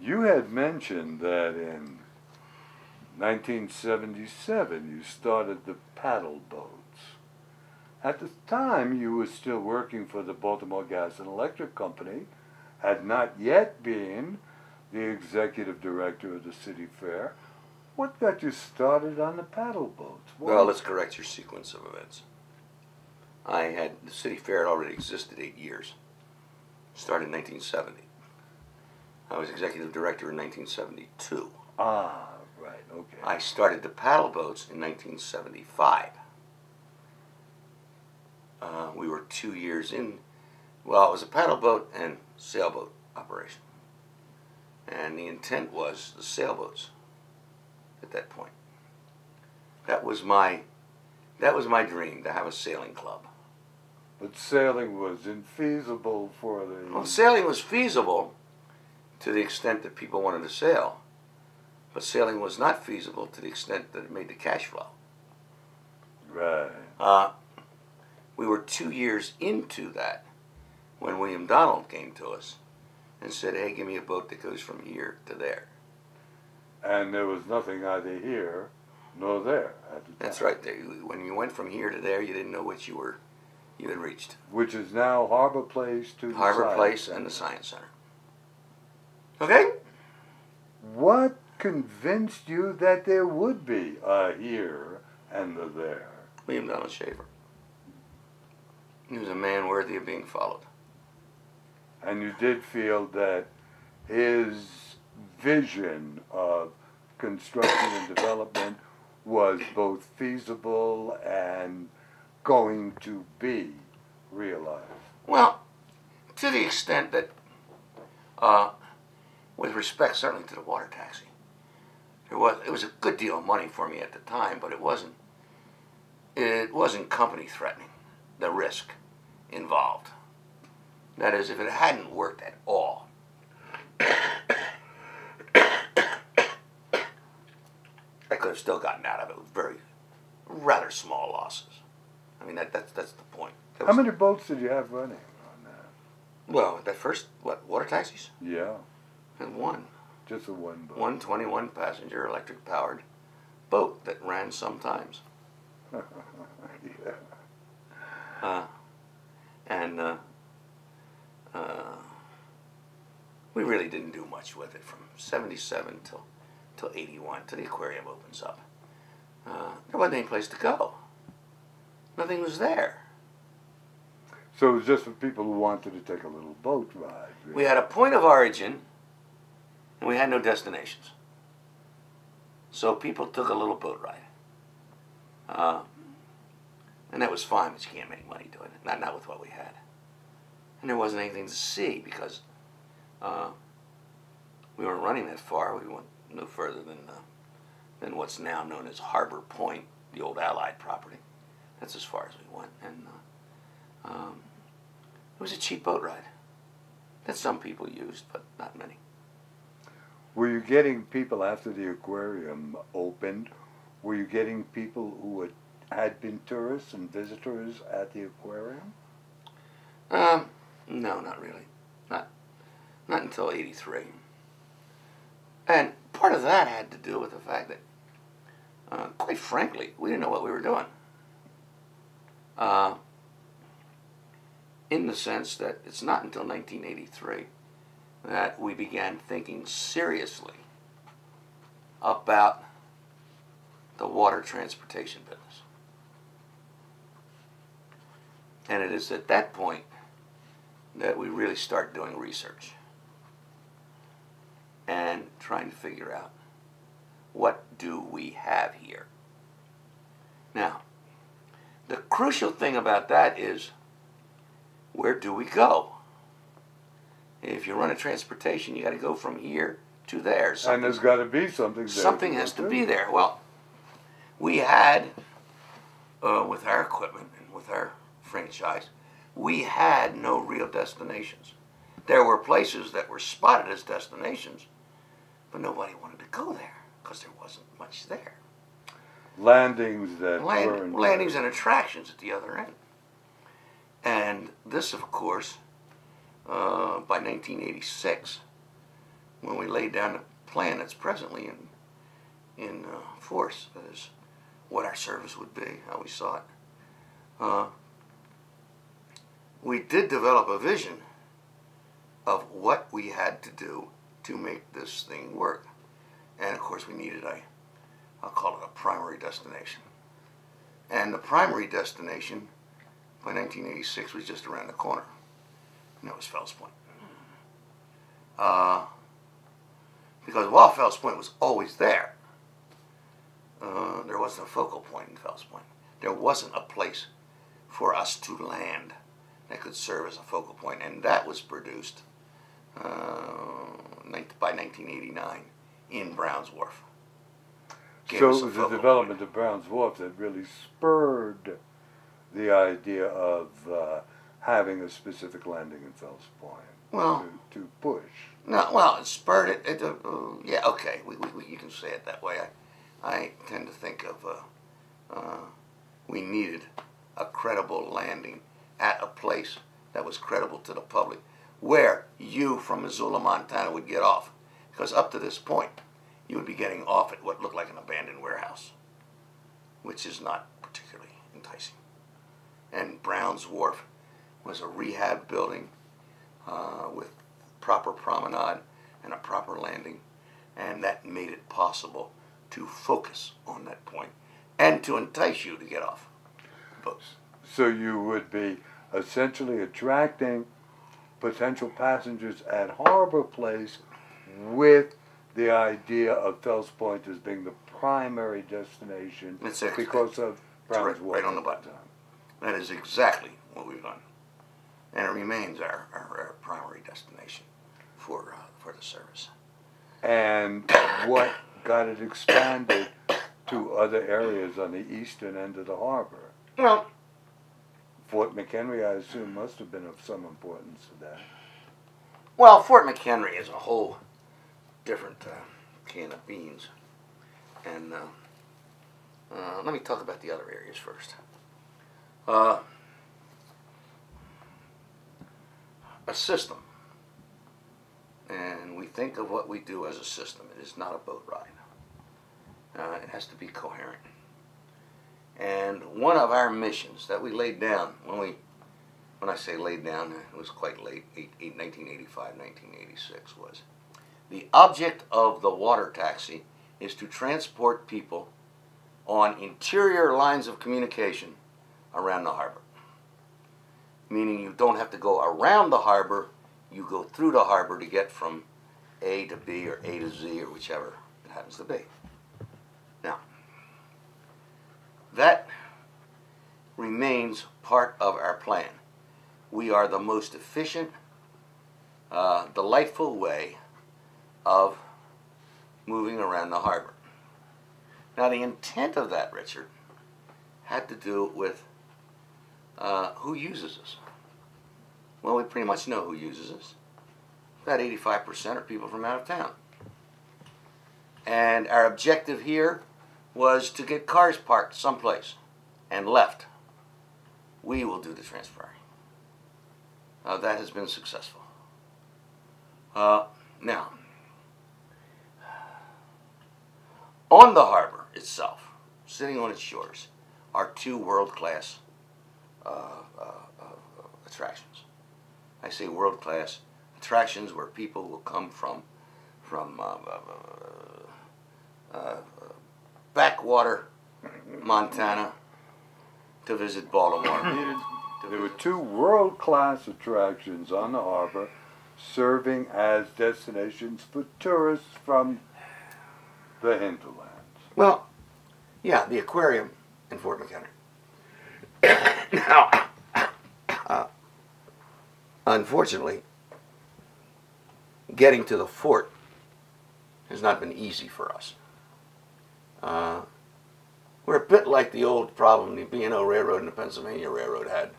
You had mentioned that in 1977 you started the paddle boats. At the time, you were still working for the Baltimore Gas and Electric Company, had not yet been the executive director of the city fair. What got you started on the paddle boats? What Well, let's correct your sequence of events. I had the city fair had already existed eight years. Started in 1970. I was executive director in 1972. ah, right, okay. I started the paddle boats in 1975. Uh, we were two years in. Well, it was a paddle boat and sailboat operation. And the intent was the sailboats at that point. That was my that was my dream to have a sailing club. but sailing was infeasible for the. Well, sailing was feasible to the extent that people wanted to sail, but sailing was not feasible to the extent that it made the cash flow. right. Uh, we were two years into that when William Donald came to us and said, "Hey, give me a boat that goes from here to there." And there was nothing either here nor there at the time. That's right. There, when you went from here to there, you didn't know which you were, you had reached. Which is now Harbor Place to the Harbor Place and the Science Center. Okay. What convinced you that there would be a here and a there? William Donald Schaefer. He was a man worthy of being followed. And you did feel that his vision of construction and development was both feasible and going to be realized. Well, to the extent that, uh, with respect certainly to the water taxi, there was it was a good deal of money for me at the time, but it wasn't it wasn't company threatening. The risk involved. That is, if it hadn't worked at all. I could have still gotten out of it with very rather small losses. I mean that that's that's the point. That How was- many boats did you have running on that? Well, that first what water taxis? Yeah, And one, just a one boat. one 21 passenger electric powered boat that ran sometimes. yeah. Uh, and uh, uh, we really didn't do much with it from 77 till till 81 till the aquarium opens up. Uh, there wasn't any place to go. Nothing was there. So it was just for people who wanted to take a little boat ride. We had a point of origin, and we had no destinations. So people took a little boat ride. Uh, and that was fine, but you can't make money doing it. Not, not with what we had. And there wasn't anything to see because uh, we weren't running that far. We went no further than, uh, than what's now known as Harbor Point, the old Allied property. That's as far as we went. And uh, um, it was a cheap boat ride that some people used, but not many. Were you getting people after the aquarium opened? Were you getting people who had, had been tourists and visitors at the aquarium? Um, no, not really. Not, not until '83. And part of that had to do with the fact that, uh, quite frankly, we didn't know what we were doing. Uh, in the sense that it's not until 1983 that we began thinking seriously about the water transportation business. And it is at that point that we really start doing research and trying to figure out what do we have here. Now, the crucial thing about that is where do we go? If you run a transportation, you got to go from here to there. And there's got to be something there. something has to be there. Well, we had, uh, with our equipment and with our franchise, we had no real destinations. There were places that were spotted as destinations, but nobody wanted to go there because there wasn't much there. Landings that Land, landings and attractions at the other end. And this, of course, uh, by 1986, when we laid down the plan that's presently in in uh, force as what our service would be, how we saw it. Uh, we did develop a vision of what we had to do to make this thing work. And of course, we needed a, I'll call it a primary destination. And the primary destination by 1986 was just around the corner, and that was Fells Point. Uh, because while Fells Point was always there, uh, there wasn't a focal point in Fells Point. There wasn't a place for us to land that could serve as a focal point, and that was produced uh, by 1989 in Browns Wharf. Gave so it was the development point. of Browns Wharf that really spurred the idea of uh, having a specific landing in Fells Point. Well, to, to push. No, well, it spurred it. it uh, yeah, okay, we, we, you can say it that way. I, I tend to think of uh, uh, we needed a credible landing at a place that was credible to the public, where you from Missoula, Montana would get off. Because up to this point, you would be getting off at what looked like an abandoned warehouse, which is not particularly enticing. And Brown's Wharf was a rehab building uh, with proper promenade and a proper landing, and that made it possible to focus on that point and to entice you to get off boats. So you would be essentially attracting potential passengers at Harbor Place with the idea of Fells Point as being the primary destination because of Brown's right, right on the button. That is exactly what we've done, and it remains our, our, primary destination for uh, for the service. And what got it expanded to other areas on the eastern end of the harbor? Well, Fort McHenry, I assume, must have been of some importance to that. Well, Fort McHenry is a whole different uh, can of beans. And uh, uh, let me talk about the other areas first. Uh, a system. And we think of what we do as a system. It is not a boat ride. Uh, it has to be coherent. And one of our missions that we laid down when we, when I say laid down, it was quite late, 1985, 1986 was, the object of the water taxi is to transport people on interior lines of communication around the harbor. Meaning you don't have to go around the harbor, you go through the harbor to get from A to B or A to Z or whichever it happens to be. Now, that remains part of our plan. We are the most efficient, uh, delightful way of moving around the harbor. Now, the intent of that, Richard, had to do with uh, who uses us. Well, we pretty much know who uses us. About 85% are people from out of town. And our objective here was to get cars parked someplace and left. We will do the transferring. Uh, that has been successful. Uh, now, on the harbor itself, sitting on its shores, are two world-class uh, uh, uh attractions. I say world-class attractions where people will come from from uh, uh, backwater Montana to visit Baltimore. There were two world-class attractions on the harbor serving as destinations for tourists from the hinterlands. Well, yeah, the aquarium in Fort McHenry. Now, uh, unfortunately, getting to the fort has not been easy for us. Uh, we're a bit like the old problem the B&O Railroad and the Pennsylvania Railroad had.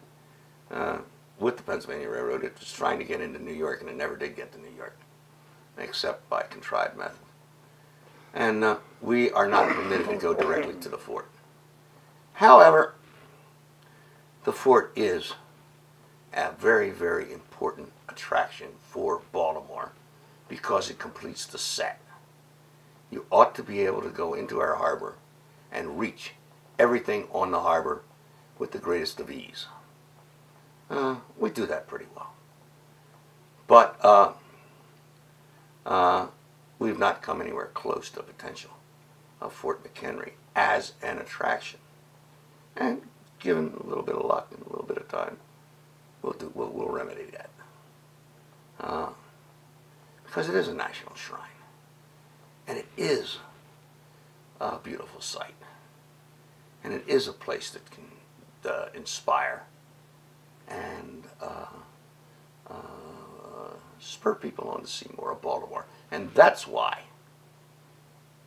Uh, with the Pennsylvania Railroad, it was trying to get into New York, and it never did get to New York, except by contrived method. And uh, we are not permitted to go directly to the fort. However, the fort is a very, very important attraction for Baltimore because it completes the set. You ought to be able to go into our harbor and reach everything on the harbor with the greatest of ease. Uh, we do that pretty well. But uh, uh, we've not come anywhere close to the potential of Fort McHenry as an attraction. And given a little bit of luck and a little bit of time, we'll do we'll, we'll remedy that. Uh, because it is a national shrine, and it is a beautiful sight, and it is a place that can uh, inspire and uh, uh, spur people on to see more of Baltimore, and that's why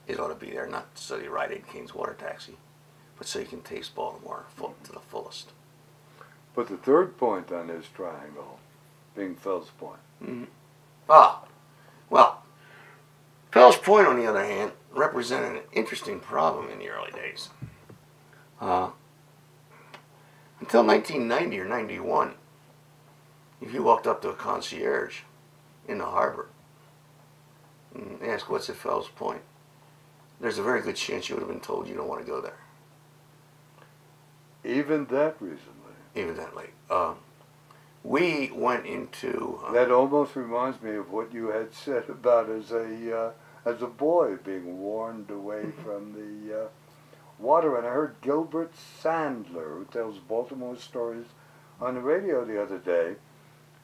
it ought to be there, not so you ride Ed Kane's water taxi, so you can taste Baltimore full, to the fullest. But the third point on this triangle being Fells Point. Mm-hmm. Ah, well, Fells Point, on the other hand, represented an interesting problem in the early days. Uh, until 1990 or 91, if you walked up to a concierge in the harbor and asked, what's at Fells Point? There's a very good chance you would have been told you don't want to go there. Even that recently. Even that late. Uh, we went into. Uh, that almost reminds me of what you had said about as a uh, as a boy being warned away from the uh, water. And I heard Gilbert Sandler, who tells Baltimore stories on the radio the other day,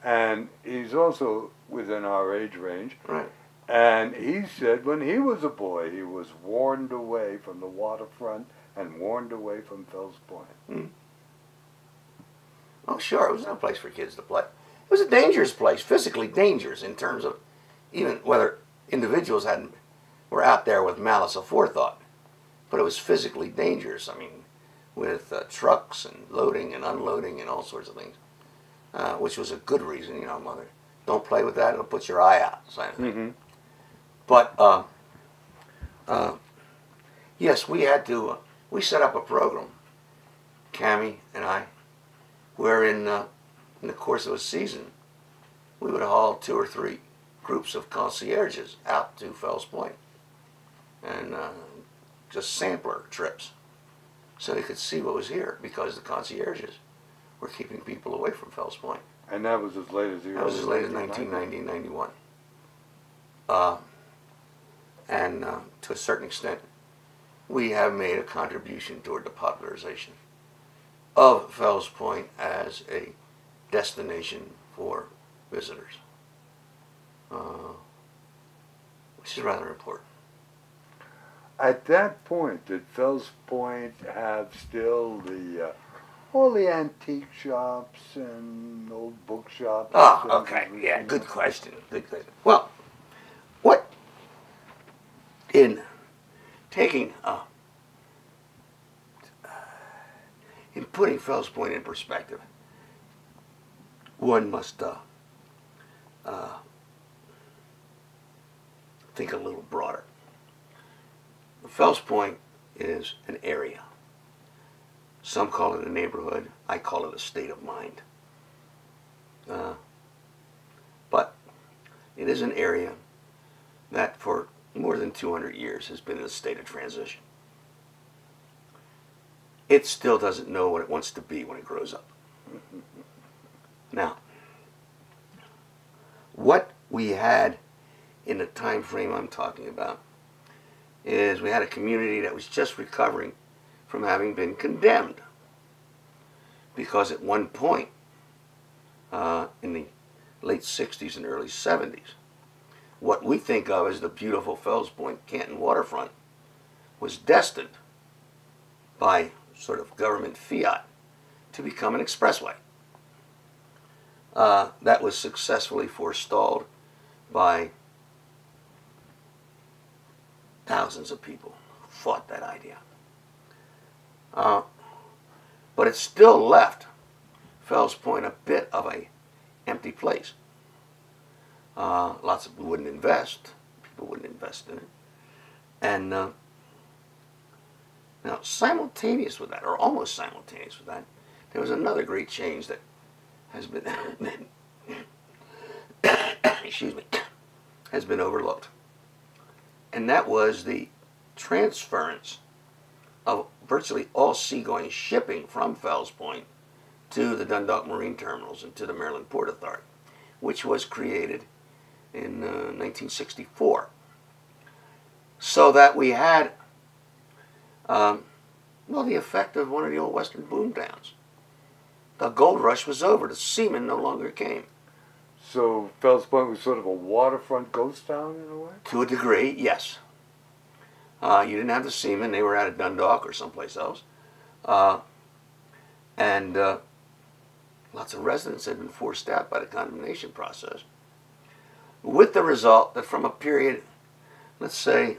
and he's also within our age range. Right. And he said when he was a boy, he was warned away from the waterfront and warned away from Fells Point. Mm. Oh, sure, it was no place for kids to play. It was a dangerous place, physically dangerous in terms of even whether individuals hadn't were out there with malice aforethought. But it was physically dangerous. I mean, with uh, trucks and loading and unloading and all sorts of things, uh, which was a good reason, you know, mother. Don't play with that; it'll put your eye out. Mm-hmm. But uh, uh, yes, we had to. We set up a program, Cammie and I, where in, uh, in the course of a season, we would haul two or three groups of concierges out to Fells Point and uh, just sampler trips so they could see what was here because the concierges were keeping people away from Fells Point. And that was as late as the That was as late as 1990, 91. Uh, and uh, to a certain extent, we have made a contribution toward the popularization of Fells Point as a destination for visitors, uh, which is rather important. At that point, did Fells Point have still the uh, all the antique shops and old bookshops? Ah, okay, yeah, good question. Good question. Well, what in taking uh, in putting Fells Point in perspective, one must uh, uh, think a little broader. Fells Point is an area. Some call it a neighborhood. I call it a state of mind. Uh, but it is an area that for more than 200 years has been in a state of transition. It still doesn't know what it wants to be when it grows up. Now, what we had in the time frame I'm talking about is we had a community that was just recovering from having been condemned. Because at one point, uh, in the late 60s and early 70s, what we think of as the beautiful Fells Point Canton waterfront was destined by sort of government fiat to become an expressway. Uh, that was successfully forestalled by thousands of people who fought that idea. Uh, but it still left Fells Point a bit of a empty place. Uh, lots of people wouldn't invest. People wouldn't invest in it. And uh, now, simultaneous with that, or almost simultaneous with that, there was another great change that has been, excuse me, has been overlooked. And that was the transference of virtually all seagoing shipping from Fells Point to the Dundalk Marine Terminals and to the Maryland Port Authority, which was created in uh, 1964. So that we had, um, well, the effect of one of the old western boom towns. The gold rush was over. The seamen no longer came. So Fells Point was sort of a waterfront ghost town in a way? To a degree, yes. Uh, you didn't have the seamen. They were out at Dundalk or someplace else. Uh, and uh, lots of residents had been forced out by the condemnation process. With the result that from a period, let's say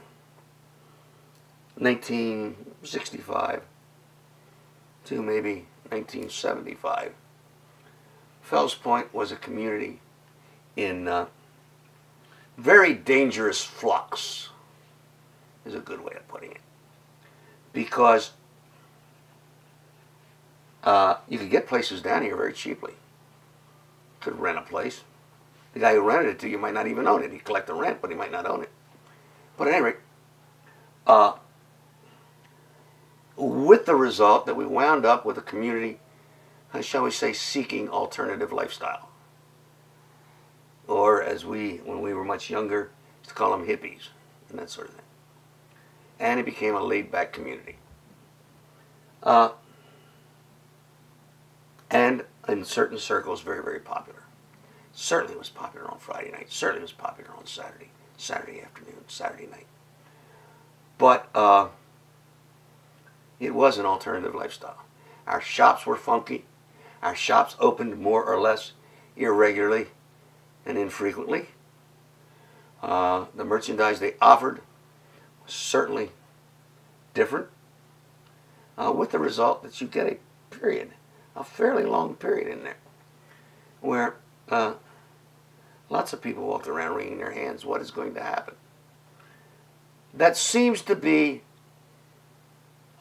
1965 to maybe 1975, Fells Point was a community in uh, very dangerous flux, is a good way of putting it. Because uh, you could get places down here very cheaply. Could rent a place. The guy who rented it to you might not even own it. He'd collect the rent, but he might not own it. But at any rate, uh, with the result that we wound up with a community, uh, shall we say, seeking alternative lifestyle. Or as we, when we were much younger, used to call them hippies and that sort of thing. And it became a laid-back community. Uh, and in certain circles, very, very popular. Certainly was popular on Friday night. Certainly was popular on Saturday, Saturday afternoon, Saturday night. But uh, it was an alternative lifestyle. Our shops were funky. Our shops opened more or less irregularly and infrequently. Uh, the merchandise they offered was certainly different, uh, with the result that you get a period, a fairly long period in there, where uh, lots of people walked around wringing their hands. What is going to happen? That seems to be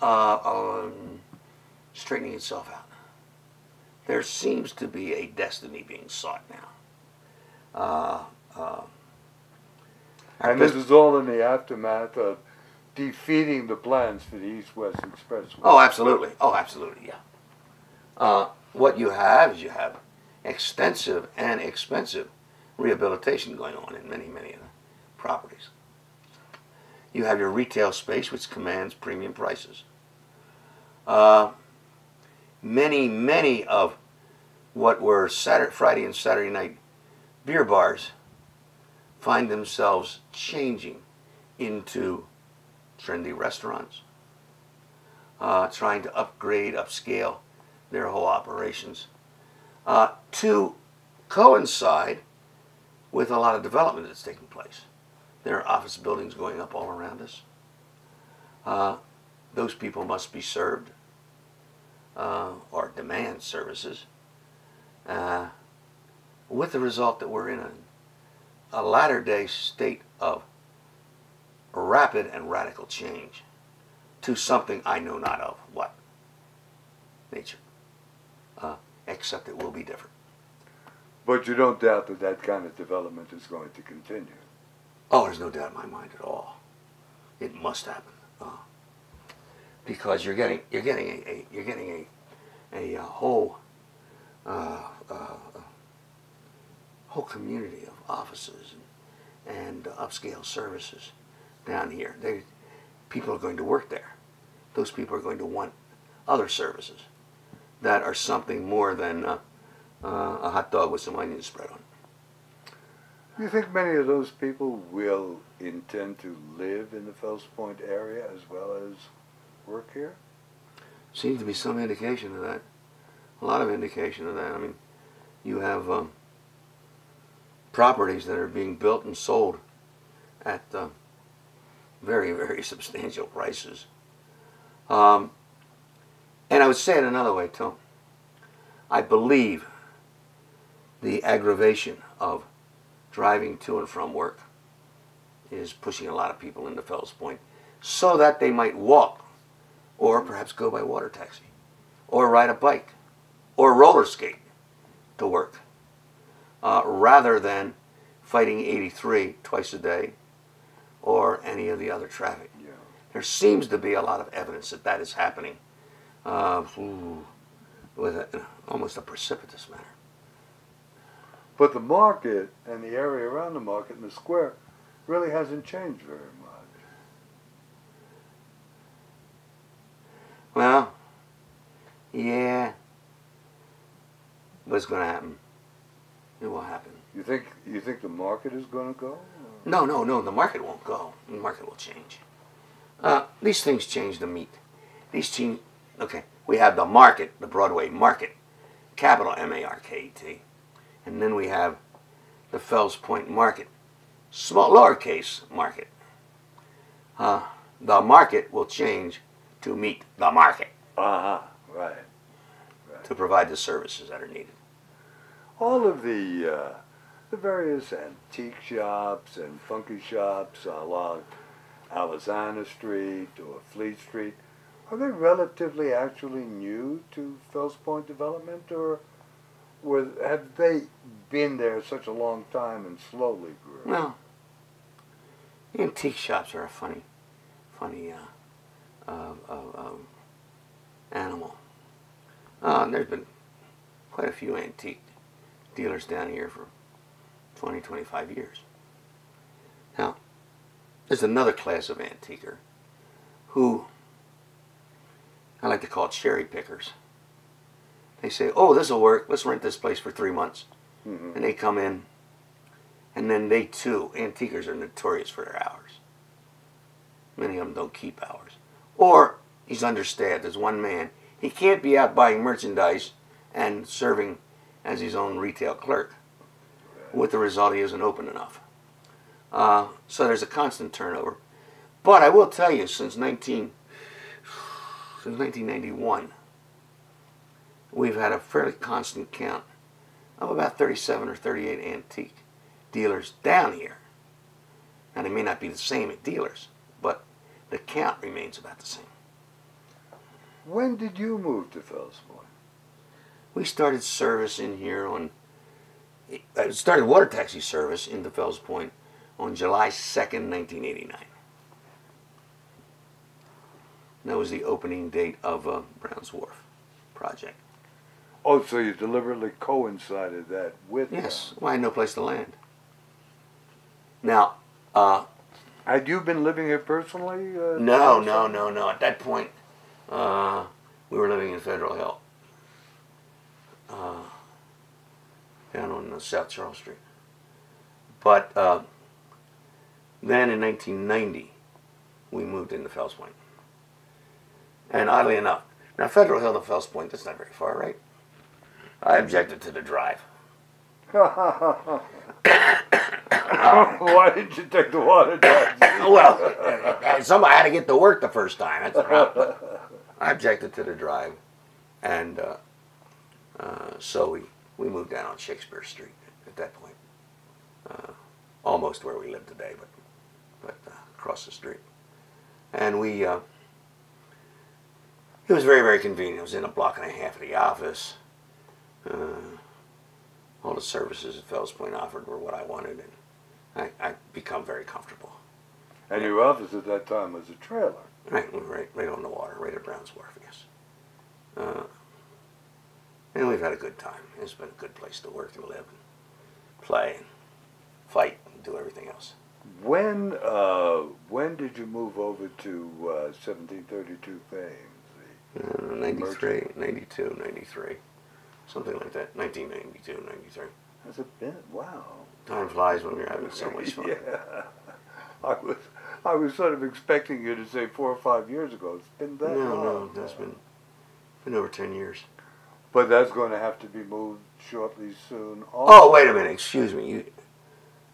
uh, um, straightening itself out. There seems to be a destiny being sought now. Uh, uh, and this is all in the aftermath of defeating the plans for the East-West Expressway. Oh, absolutely. Oh, absolutely, yeah. Uh, what you have is you have extensive and expensive rehabilitation going on in many, many of the properties. You have your retail space, which commands premium prices. Uh, many, many of what were Saturday, Friday and Saturday night beer bars find themselves changing into trendy restaurants, uh, trying to upgrade, upscale their whole operations uh, to coincide with a lot of development that's taking place. There are office buildings going up all around us. Uh, those people must be served uh, or demand services uh, with the result that we're in a, a latter day state of rapid and radical change to something I know not of. What? Nature. Uh, except it will be different. But you don't doubt that that kind of development is going to continue. Oh, there's no doubt in my mind at all. It must happen. Uh, because you're getting you're getting a, a you're getting a a, a whole uh, uh, whole community of offices and, and upscale services down here. They people are going to work there. Those people are going to want other services that are something more than uh, uh, a hot dog with some onion spread on it. Do you think many of those people will intend to live in the Fells Point area as well as work here? Seems to be some indication of that. A lot of indication of that. I mean, you have um, properties that are being built and sold at uh, very, very substantial prices. Um, and I would say it another way, too. I believe the aggravation of driving to and from work is pushing a lot of people into Fells Point so that they might walk or perhaps go by water taxi or ride a bike or roller skate to work uh, rather than fighting 83 twice a day or any of the other traffic. Yeah. There seems to be a lot of evidence that that is happening uh, with a, almost a precipitous manner. But the market and the area around the market and the square really hasn't changed very much. Well, yeah. What's going to happen? It will happen. You think you think the market is going to go? No, no, no. The market won't go. The market will change. Uh, these things change the meat. These change. Okay, we have the market, the Broadway market, capital M A R K E T, and then we have the Fells Point market, small lowercase market. Uh, the market will change to meet the market Uh huh. Right. to provide the services that are needed. All of the uh, the various antique shops and funky shops along Aliceanna Street or Fleet Street, are they relatively actually new to Fells Point development, or were, have they been there such a long time and slowly grew? Well, antique shops are a funny, funny uh, uh, uh, um, animal. Uh, there's been quite a few antique dealers down here for 20, 25 years. Now, there's another class of antiquer who I like to call it cherry pickers. They say, oh, this will work. Let's rent this place for three months. Mhm. And they come in, and then they too, antiquers are notorious for their hours. Many of them don't keep hours. Or he's understaffed. There's one man. He can't be out buying merchandise and serving as his own retail clerk. With the result, he isn't open enough. Uh, so there's a constant turnover. But I will tell you, since 19, since 1991, we've had a fairly constant count of about 37 or 38 antique dealers down here. Now, they may not be the same at dealers, but the count remains about the same. When did you move to Fells Point? We started service in here on, uh, started water taxi service into Fells Point on July 2nd, 1989. That was the opening date of uh, Brown's Wharf project. Oh, so you deliberately coincided that with Yes, well, I had no place to land. Now, uh. Had you been living here personally? Uh, No, no, no, no. At that point, uh, we were living in Federal Hill, uh, down on uh, South Charles Street. But uh, then in 1990, we moved into Fells Point. And oddly enough, now Federal Hill to Fells Point, that's not very far, right? I objected to the drive. Why didn't you take the water taxi? well, somebody had to get to work the first time. That's problem. I objected to the drive, and uh, uh, so we, we moved down on Shakespeare Street at that point, uh, almost where we live today, but but uh, across the street, and we. It was very very convenient. It was in a block and a half of the office. Uh, all the services that Fells Point offered were what I wanted, and I I become very comfortable. And your office at that time was a trailer. Right, right, right on the water, right at Browns Wharf, yes. Uh, and we've had a good time. It's been a good place to work and live, and play, and fight, and do everything else. When uh, when did you move over to uh, 1732 Thames? Uh, 93, 92, 93, something like that. 1992, 93. Has it been? Wow. Time flies when you're having so much fun. yeah. I was I was sort of expecting you to say four or five years ago. It's been that No, long. no, that's been been over 10 years. But that's going to have to be moved shortly soon. Oh, wait a minute. Excuse me. You,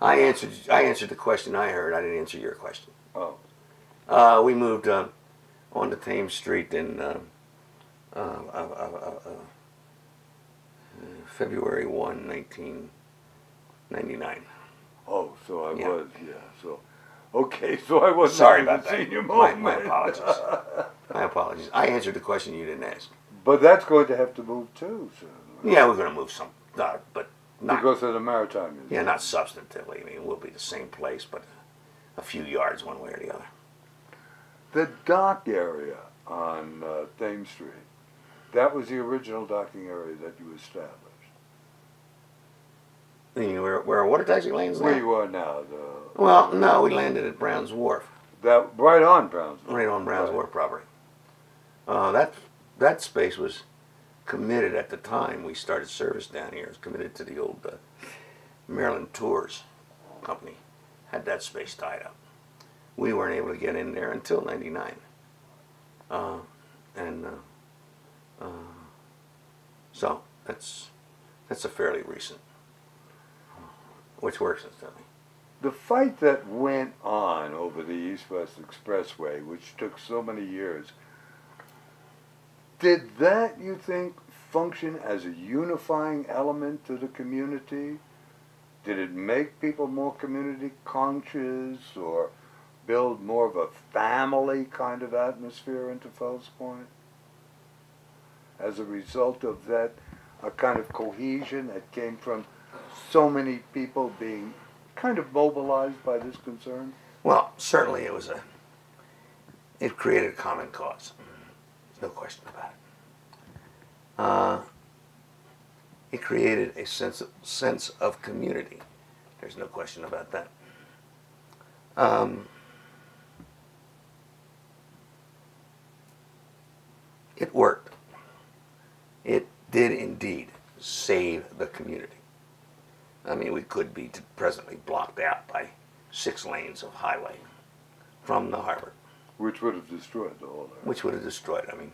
I answered. I answered the question I heard. I didn't answer your question. Oh. Uh, we moved uh, on to Thames Street in uh, uh, uh, uh, uh, February 1, 1999. Oh, so I Yeah. was, yeah. So, okay, so I wasn't Sorry about the that. senior My, moment. my apologies. my apologies. I answered the question you didn't ask. But that's going to have to move too soon. Yeah, we're going to move some, uh, but Not, go to the Maritime Museum. yeah, not substantively. I mean, we'll be the same place, but a few yards one way or the other. The dock area on uh, Thames Street, that was the original docking area that you established. You where, where water taxi lanes Where now? you are now, the, Well, no, we landed at Brown's Wharf, that right on Brownsville. right on Brown's Right. Wharf property. Uh, that that space was committed at the time we started service down here. It was committed to the old uh, Maryland Tours company. Had that space tied up. We weren't able to get in there until '99, uh, and uh, uh, so that's that's a fairly recent, which works instantly. The fight that went on over the East-West Expressway, which took so many years, did that, you think, function as a unifying element to the community? Did it make people more community conscious or build more of a family kind of atmosphere into Fells Point? As a result of that, a kind of cohesion that came from so many people being kind of mobilized by this concern? Well, certainly it was a. It created a common cause. There's No question about it. Uh, it created a sense of, sense of community. There's no question about that. Um, it worked. It did indeed save the community. I mean, we could be presently blocked out by six lanes of highway from the harbor, Which would have destroyed the whole area. which would have destroyed. I mean,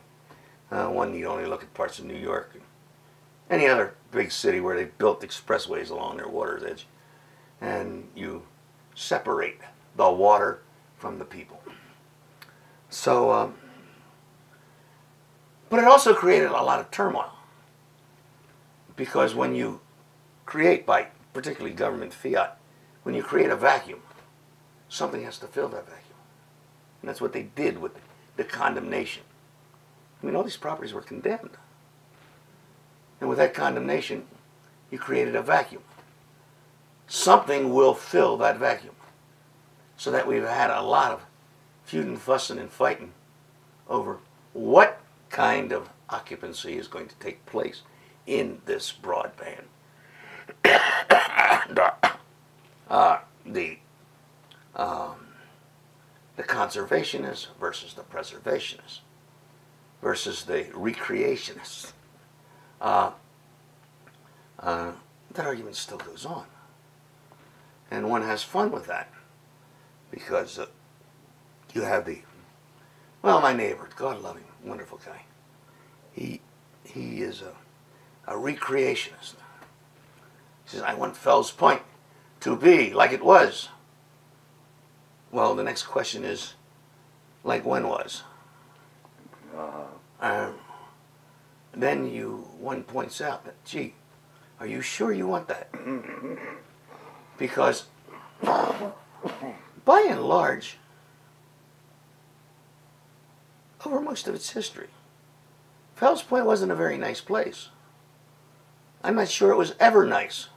uh, one need only look at parts of New York and any other big city where they built expressways along their water's edge, and you separate the water from the people. So, um, but it also created a lot of turmoil because when you create by particularly government fiat, when you create a vacuum, something has to fill that vacuum. And that's what they did with the condemnation. I mean, all these properties were condemned. And with that condemnation, you created a vacuum. Something will fill that vacuum. So that we've had a lot of feuding, fussing, and fighting over what kind of occupancy is going to take place in this broadband. uh, the um, the conservationists versus the preservationists versus the recreationists. Uh, uh, that argument still goes on, and one has fun with that because uh, you have the well, my neighbor, God love him, wonderful guy. He he is a a recreationist. He says, I want Fells Point to be like it was. Well, the next question is, like when was? Uh, Um, then you one points out that, gee, are you sure you want that? Because, by and large, over most of its history, Fells Point wasn't a very nice place. I'm not sure it was ever nice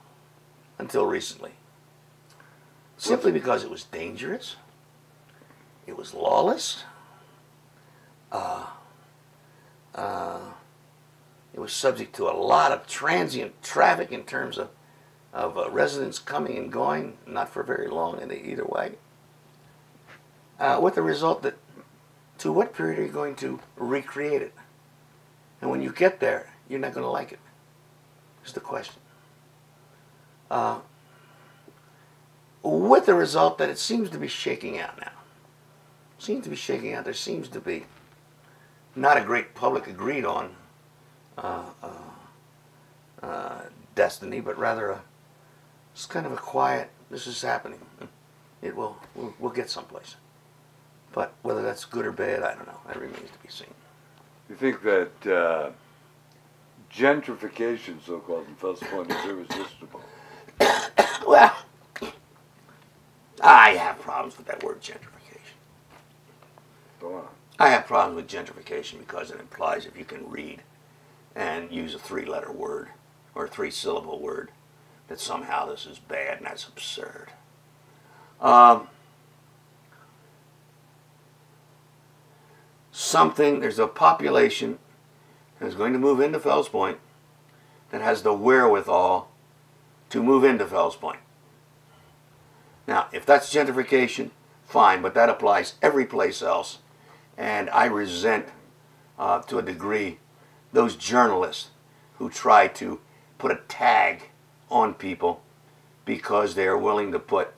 until recently. Simply because it was dangerous, it was lawless, uh, uh, it was subject to a lot of transient traffic in terms of, of uh, residents coming and going, not for very long in either way. Uh, with the result that to what period are you going to recreate it? And when you get there, you're not going to like it. Is the question. Uh, with the result that it seems to be shaking out now. Seems to be shaking out. There seems to be not a great public agreed on uh, uh, uh, destiny, but rather a it's kind of a quiet. This is happening. It will. We'll, we'll get someplace. But whether that's good or bad, I don't know. That remains to be seen. you think that uh, gentrification, so-called, in Fells Point is irresistible? Well, I have problems with that word gentrification. Go on. I have problems with gentrification because it implies if you can read and use a three letter word or a three syllable word that somehow this is bad, and that's absurd. Um, something, there's a population that is going to move into Fells Point that has the wherewithal to move into Fells Point. Now, if that's gentrification, fine, but that applies every place else. And I resent, uh, to a degree, those journalists who try to put a tag on people because they are willing to put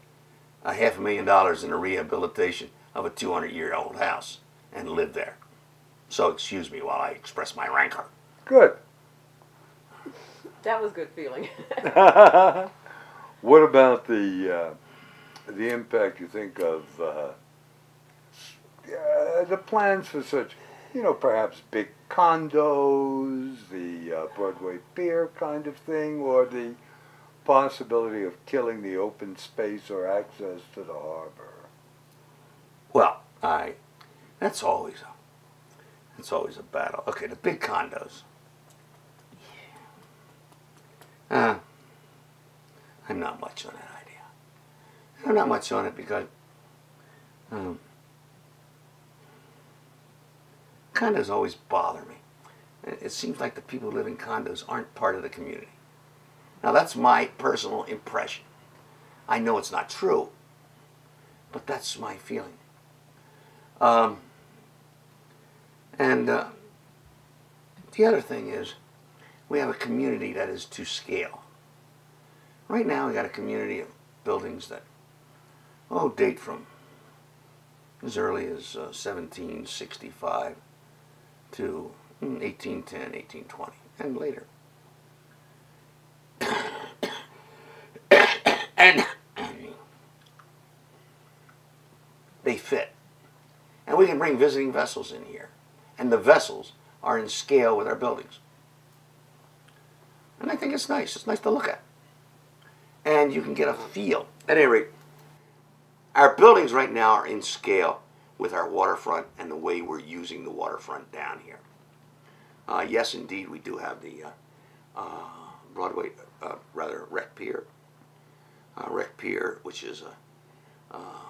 a half a million dollars in the rehabilitation of a 200 year old house and live there. So excuse me while I express my rancor. Good. That was good feeling. what about the uh, the impact you think of uh, uh, the plans for such, you know, perhaps big condos, the uh, Broadway Pier kind of thing, or the possibility of killing the open space or access to the harbor? Well, I that's always a that's always a battle. Okay, the big condos. Uh, I'm not much on that idea. I'm not much on it because um, condos always bother me. It seems like the people who live in condos aren't part of the community. Now, that's my personal impression. I know it's not true, but that's my feeling. Um, and uh, the other thing is, we have a community that is to scale. Right now, we got a community of buildings that, oh, date from as early as uh, 1765 to 1810, 1820, and later. and they fit. And we can bring visiting vessels in here. And the vessels are in scale with our buildings. And I think it's nice. It's nice to look at. And you can get a feel. At any rate, our buildings right now are in scale with our waterfront and the way we're using the waterfront down here. Uh, yes, indeed, we do have the uh, uh, Broadway, uh, rather, Rec Pier. Uh, Rec Pier, which is a, uh,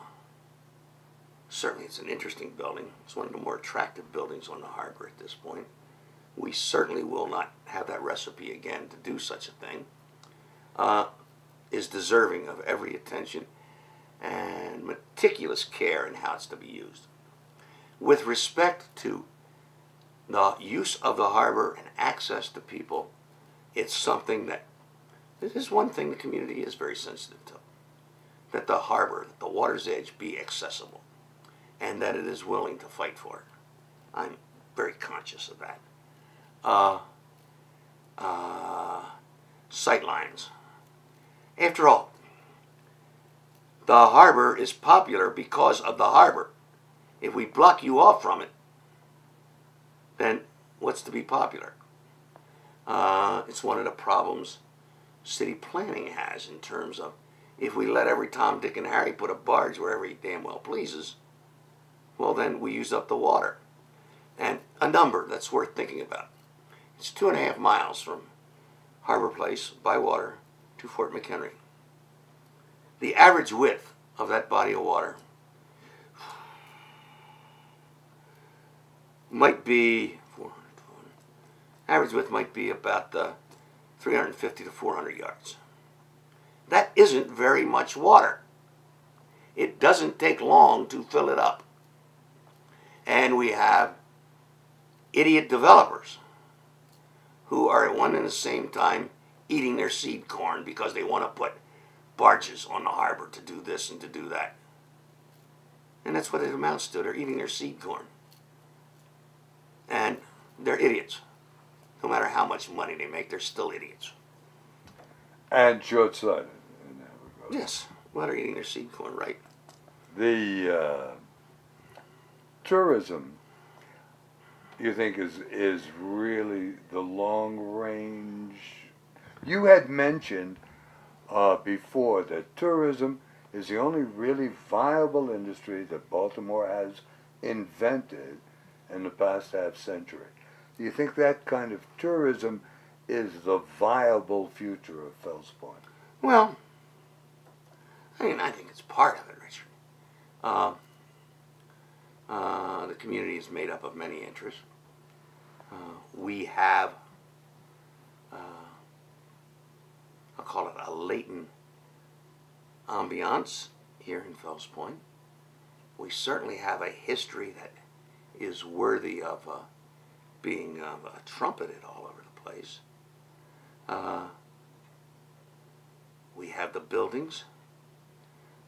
certainly it's an interesting building. It's one of the more attractive buildings on the harbor at this point. We certainly will not have that recipe again to do such a thing. Uh, is deserving of every attention and meticulous care in how it's to be used. With respect to the use of the harbor and access to people, it's something that this is one thing the community is very sensitive to. That the harbor, that the water's edge be accessible, and that it is willing to fight for it. I'm very conscious of that. Uh, uh, sightlines. After all, the harbor is popular because of the harbor. If we block you off from it, then what's to be popular? Uh, it's one of the problems city planning has in terms of if we let every Tom, Dick, and Harry put a barge wherever he damn well pleases, well, then we use up the water. And a number that's worth thinking about. It's two and a half miles from Harborplace by water to Fort McHenry. The average width of that body of water might be average width might be about uh, 350 to 400 yards. That isn't very much water. It doesn't take long to fill it up. And we have idiot developers who are at one and the same time eating their seed corn because they want to put barges on the harbor to do this and to do that. And that's what it amounts to. They're eating their seed corn. And they're idiots. No matter how much money they make, they're still idiots. And short sighted in that regard. Yes. Well, they're eating their seed corn, right? The uh, tourism, you think, is, is really the long range. You had mentioned uh, before that tourism is the only really viable industry that Baltimore has invented in the past half century. Do you think that kind of tourism is the viable future of Fells Point? Well, I mean, I think it's part of it, Richard. Uh, uh, the community is made up of many interests. Uh, we have, uh, I'll call it a latent ambiance here in Fells Point. We certainly have a history that is worthy of uh, being uh, trumpeted all over the place. Uh, we have the buildings.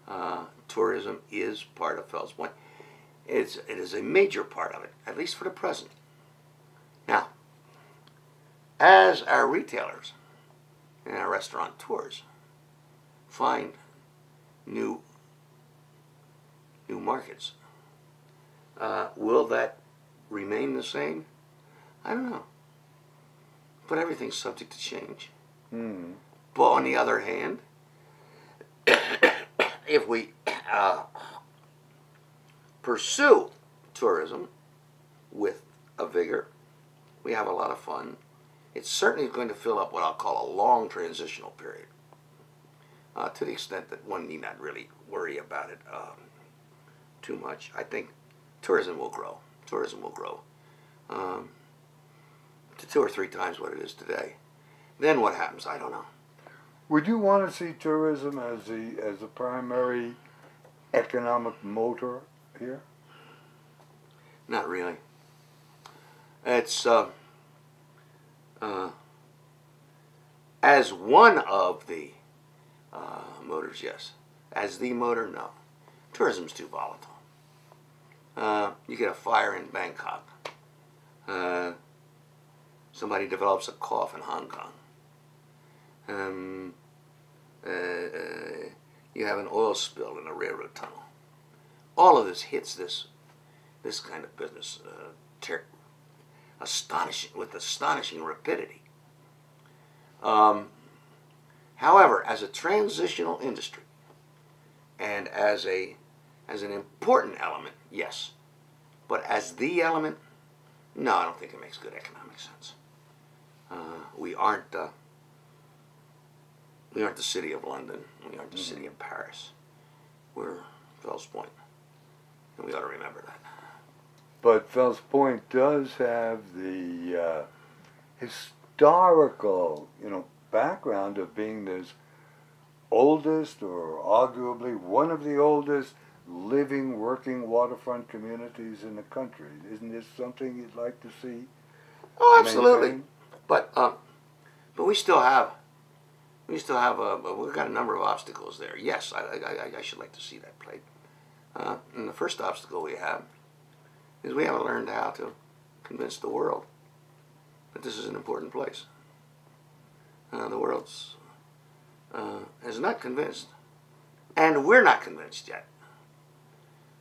Uh, tourism is part of Fells Point. It's, it is a major part of it, at least for the present. Now, as our retailers and our restaurateurs find new new markets, uh, will that remain the same? I don't know. But everything's subject to change. Mm. But on the other hand, if we uh, pursue tourism with a vigor, we have a lot of fun. It's certainly going to fill up what I'll call a long transitional period. Uh, to the extent that one need not really worry about it um, too much. I think tourism will grow. Tourism will grow um, to two or three times what it is today. Then what happens? I don't know. Would you want to see tourism as the as the primary economic motor here? Not really. It's uh, uh, as one of the uh, motors, yes. As the motor, no. Tourism's too volatile. Uh, you get a fire in Bangkok. Uh, somebody develops a cough in Hong Kong. Um, uh, uh, you have an oil spill in a railroad tunnel. All of this hits this this kind of business uh, ter- astonishing with astonishing rapidity. Um, however, as a transitional industry and as a as an important element, yes, but as the element, no, I don't think it makes good economic sense. Uh, we aren't uh, we aren't the city of London. We aren't the mm-hmm. city of Paris. We're Fells Point, and we ought to remember that. But Fells Point does have the uh, historical, you know, background of being this oldest, or arguably one of the oldest living, working waterfront communities in the country. Isn't this something you'd like to see? Oh, absolutely. Maintained? But um, but we still have we still have a we've got a number of obstacles there. Yes, I I, I should like to see that played. Uh, and the first obstacle we have is we haven't learned how to convince the world that this is an important place. Uh, the world's uh, is not convinced, and we're not convinced yet.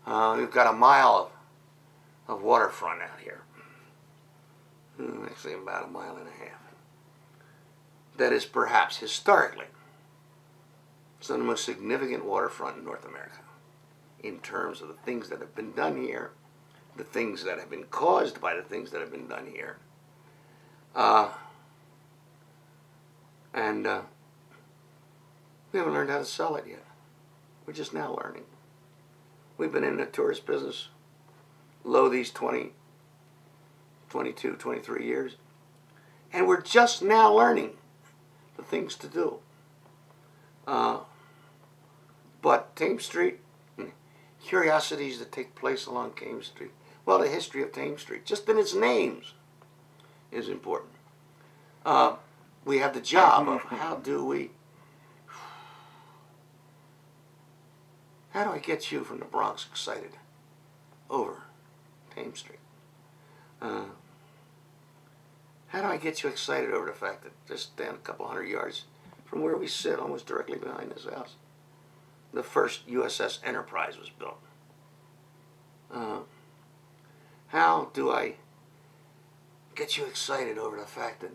Uh, we've got a mile of, of waterfront out here. Hmm, actually, about a mile and a half. That is perhaps historically some of the most significant waterfront in North America in terms of the things that have been done here the things that have been caused by the things that have been done here. Uh, and uh, we haven't learned how to sell it yet. We're just now learning. We've been in the tourist business lo these 20, 22, 23 years. And we're just now learning the things to do. Uh, but Thames Street, curiosities that take place along Thames Street, well, the history of Thames Street, just in its names, is important. Uh, we have the job of how do we, how do I get you from the Bronx excited over Thames Street? Uh, how do I get you excited over the fact that just down a couple hundred yards from where we sit, almost directly behind this house, the first USS Enterprise was built? Uh, how do I get you excited over the fact that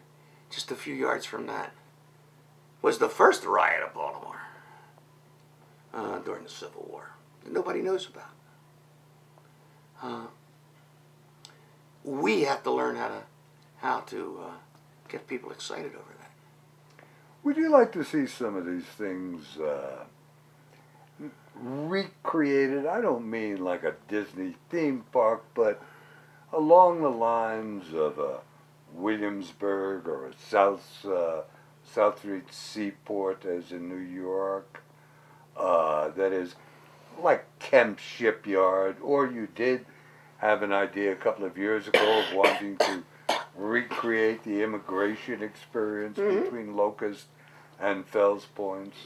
just a few yards from that was the first riot of Baltimore uh, during the Civil War that nobody knows about? Uh, we have to learn how to how to uh, get people excited over that. Would you like to see some of these things uh, recreated? I don't mean like a Disney theme park, but along the lines of a Williamsburg or a South uh, South Street Seaport, as in New York. Uh, that is like Kemp Shipyard, or you did have an idea a couple of years ago of wanting to recreate the immigration experience Mhm. between Locust and Fells Points.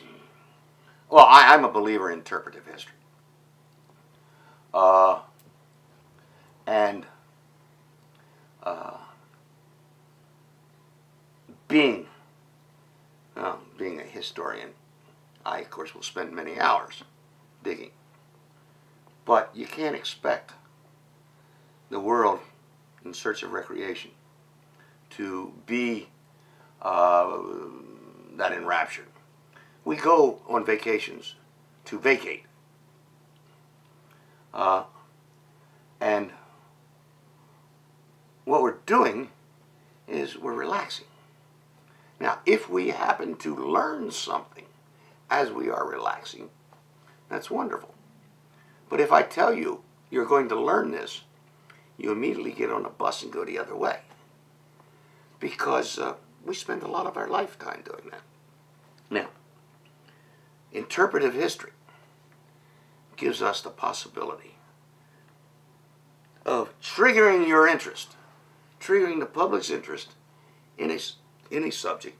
Well, I, I'm a believer in interpretive history. Uh, and uh, being uh, being a historian, I of course will spend many hours digging. But you can't expect the world in search of recreation to be uh, that enraptured. We go on vacations to vacate. Uh, and what we're doing is we're relaxing. Now, if we happen to learn something as we are relaxing, that's wonderful. But if I tell you you're going to learn this, you immediately get on a bus and go the other way. Because uh, we spend a lot of our lifetime doing that. Now, interpretive history gives us the possibility of triggering your interest, triggering the public's interest in a, in a subject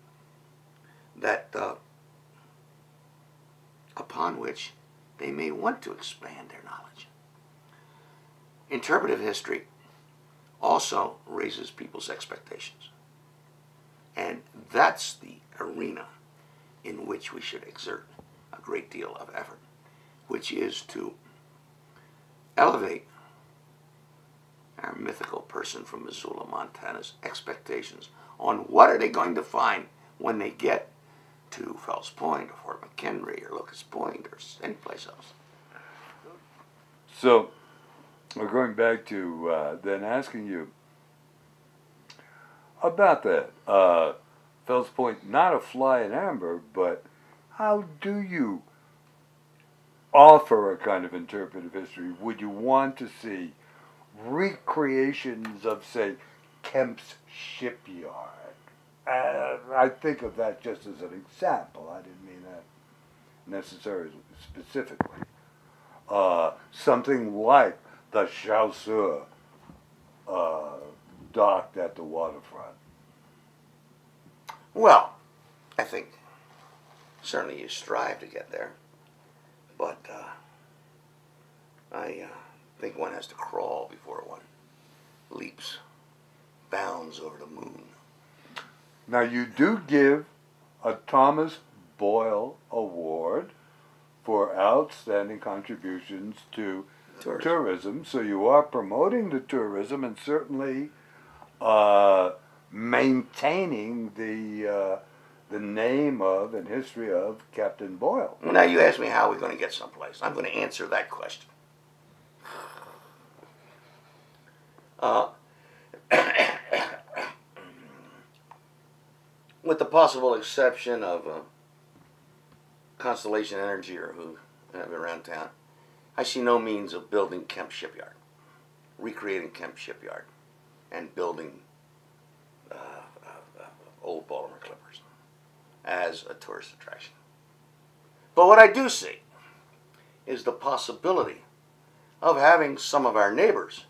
that uh, upon which they may want to expand their knowledge. Interpretive history also raises people's expectations. And that's the arena in which we should exert a great deal of effort, which is to elevate our mythical person from Missoula, Montana's expectations on what are they going to find when they get to Fells Point or Fort McHenry or Locust Point or anyplace else. So, we're going back to uh, then asking you about that. Uh, Fells Point, not a fly in amber, but how do you offer a kind of interpretive history? Would you want to see recreations of, say, Kemp's shipyard? Uh, I think of that just as an example. I didn't mean that necessarily specifically. Uh, something like the Chasseur uh, docked at the waterfront. Well, I think certainly you strive to get there, but uh, I uh, think one has to crawl before one leaps, bounds over the moon. Now, you do give a Thomas Boyle Award for outstanding contributions to Tourism. tourism, so you are promoting the tourism and certainly uh, maintaining the uh, the name of and history of Captain Boyle. Now you ask me how we're going to get someplace. I'm going to answer that question. Uh, with the possible exception of uh, Constellation Energy or who have been around town, I see no means of building Kemp Shipyard, recreating Kemp Shipyard, and building uh, uh, uh, old Baltimore Clippers as a tourist attraction. But what I do see is the possibility of having some of our neighbors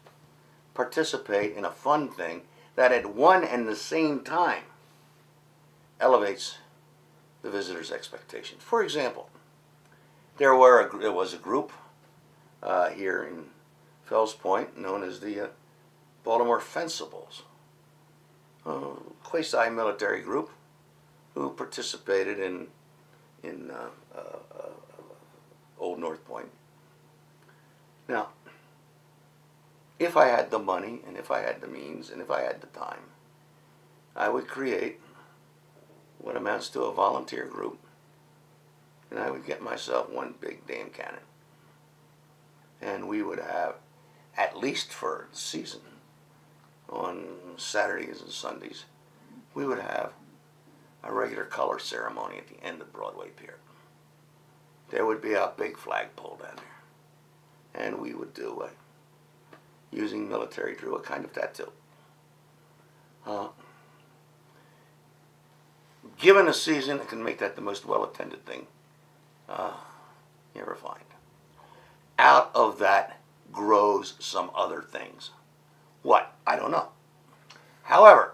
participate in a fun thing that at one and the same time elevates the visitor's expectations. For example, there were a, there was a group uh, here in Fells Point known as the uh, Baltimore Fencibles, a quasi-military group who participated in in uh, uh, uh, Old North Point. Now, if I had the money and if I had the means and if I had the time, I would create what amounts to a volunteer group, and I would get myself one big damn cannon, and we would have, at least for the season, on Saturdays and Sundays, we would have a regular color ceremony at the end of Broadway Pier. There would be a big flagpole down there, and we would do a, using military drill a kind of tattoo. Uh, given a season, it can make that the most well-attended thing uh, you ever find. Out of that grows some other things. What? I don't know. However,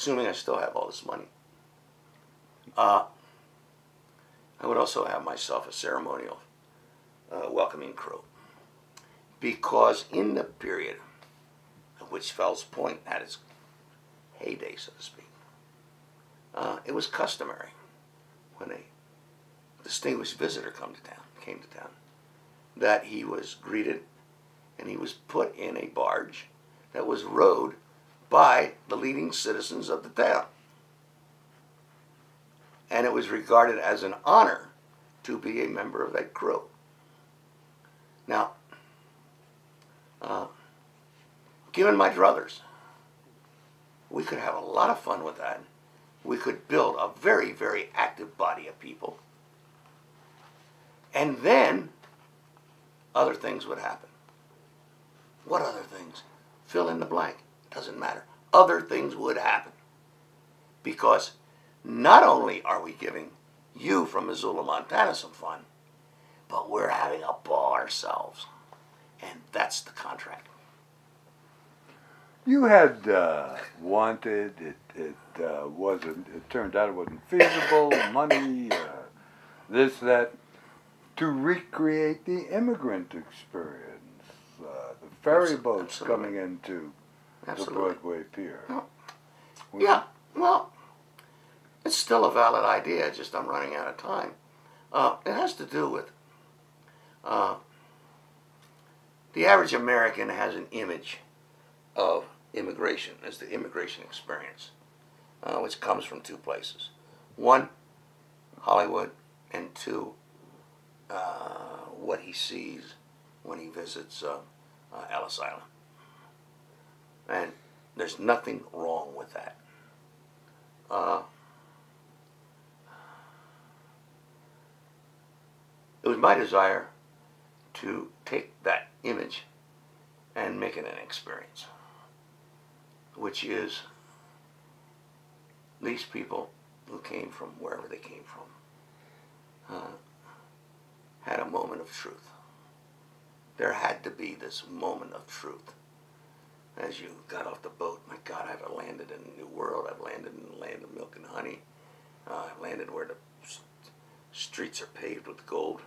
assuming I still have all this money, uh, I would also have myself a ceremonial uh, welcoming crew. Because in the period at which Fells Point had its heyday, so to speak, uh, it was customary when a distinguished visitor come to town, came to town, that he was greeted and he was put in a barge that was rowed by the leading citizens of the town. And it was regarded as an honor to be a member of that crew. Now, uh, given my druthers, we could have a lot of fun with that. We could build a very, very active body of people. And then other things would happen. What other things? Fill in the blank. Doesn't matter. Other things would happen. Because not only are we giving you from Missoula, Montana some fun, but we're having a ball ourselves. And that's the contract. You had uh, wanted it. It uh, wasn't. It turned out it wasn't feasible. money, uh, this, that, to recreate the immigrant experience. Uh, the ferry boats Absolutely. coming into Absolutely. the Broadway Pier. Yeah. We- Yeah, well, it's still a valid idea, just I'm running out of time. Uh, it has to do with uh, the average American has an image of immigration as the immigration experience, uh, which comes from two places. One, Hollywood, and two, uh, what he sees when he visits uh, uh, Ellis Island. And there's nothing wrong with that. Uh, it was my desire to take that image and make it an experience, which is these people who came from wherever they came from uh, had a moment of truth. There had to be this moment of truth as you got off the boat. My God, I've landed in a new world. I've landed in the land of milk and honey. Uh, I've landed where the streets are paved with gold.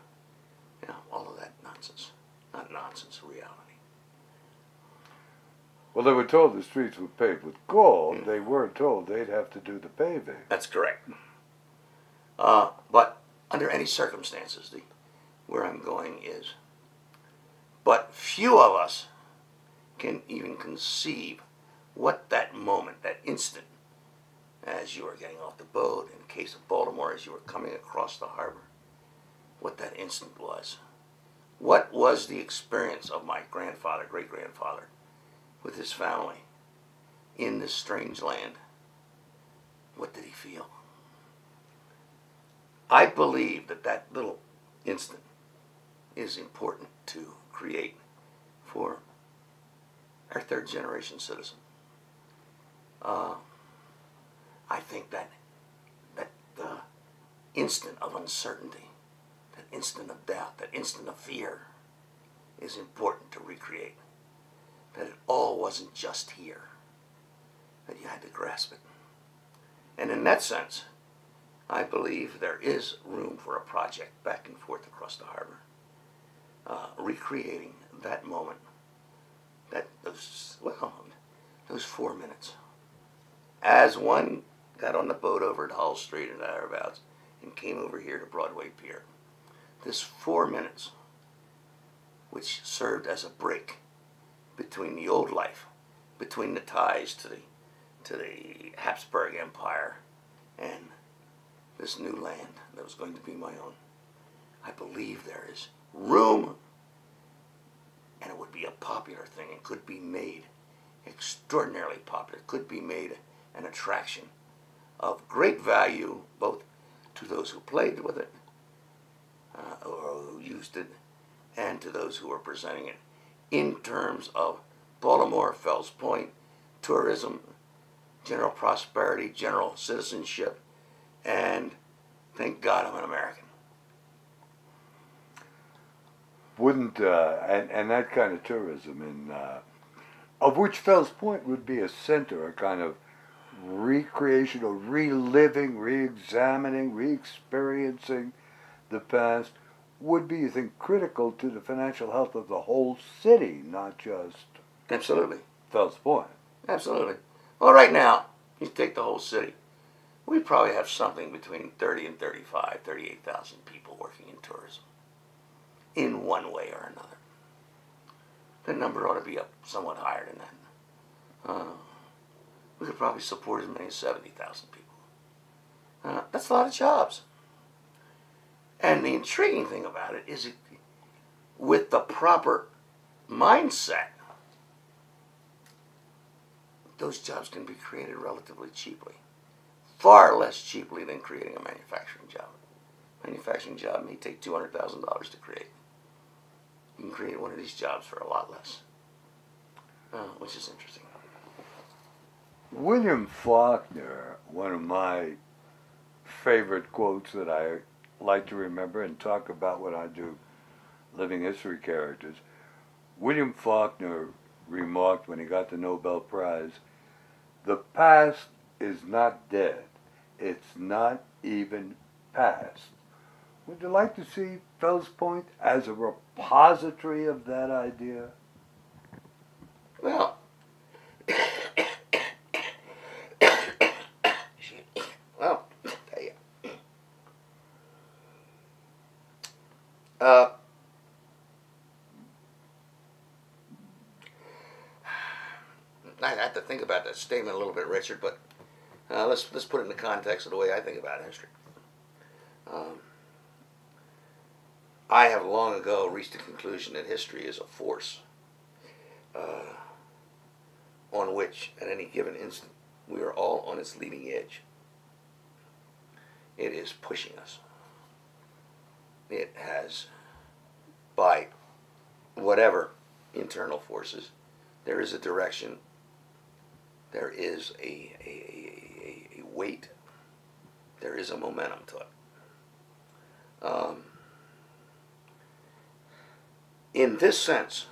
Know, all of that nonsense. Not nonsense, reality. Well, they were told the streets were paved with gold. Mm. They weren't told they'd have to do the paving. That's correct. Uh, but under any circumstances, the, where I'm going is, but few of us can even conceive what that moment, that instant, as you were getting off the boat, in the case of Baltimore, as you were coming across the harbor, what that instant was. What was the experience of my grandfather, great grandfather, with his family in this strange land? What did he feel? I believe that that little instant is important to create for our third generation citizen. Uh, I think that that the instant of uncertainty, that instant of doubt, that instant of fear is important to recreate. That it all wasn't just here, that you had to grasp it. And in that sense, I believe there is room for a project back and forth across the harbor, uh, recreating that moment, that those well, those four minutes, as one got on the boat over at Hull Street and thereabouts, and came over here to Broadway Pier. This four minutes, which served as a break between the old life, between the ties to the to the Habsburg Empire and this new land that was going to be my own. I believe there is room, and it would be a popular thing. and could be made extraordinarily popular. Could be made an attraction of great value both to those who played with it uh, or who used it and to those who were presenting it in terms of Baltimore, Fells Point, tourism, general prosperity, general citizenship, and thank God I'm an American. Wouldn't uh, and and that kind of tourism in uh, of which Fells Point would be a center, a kind of recreation or reliving, re-examining, re-experiencing the past would be, you think, critical to the financial health of the whole city, not just Absolutely. Fells Point. Absolutely. Well, right now, you take the whole city. We probably have something between 30 and 35, 38,000 people working in tourism in one way or another. The number ought to be up somewhat higher than that. Uh, we could probably support as many as 70,000 people. Uh, that's a lot of jobs. And the intriguing thing about it is it, with the proper mindset, those jobs can be created relatively cheaply. Far less cheaply than creating a manufacturing job. Manufacturing job may take $200,000 to create. You can create one of these jobs for a lot less, uh, which is interesting. William Faulkner, one of my favorite quotes that I like to remember and talk about when I do living history characters. William Faulkner remarked when he got the Nobel Prize the past is not dead, it's not even past. Would you like to see Fells Point as a repository of that idea? Well, well. Uh, I have to think about that statement a little bit, Richard, but uh, let's let's put it in the context of the way I think about history. Um, I have long ago reached the conclusion that history is a force uh, on which, at any given instant, we are all on its leading edge. It is pushing us. It has, by whatever internal forces, there is a direction, there is a, a, a, a weight, there is a momentum to it. Um, in this sense,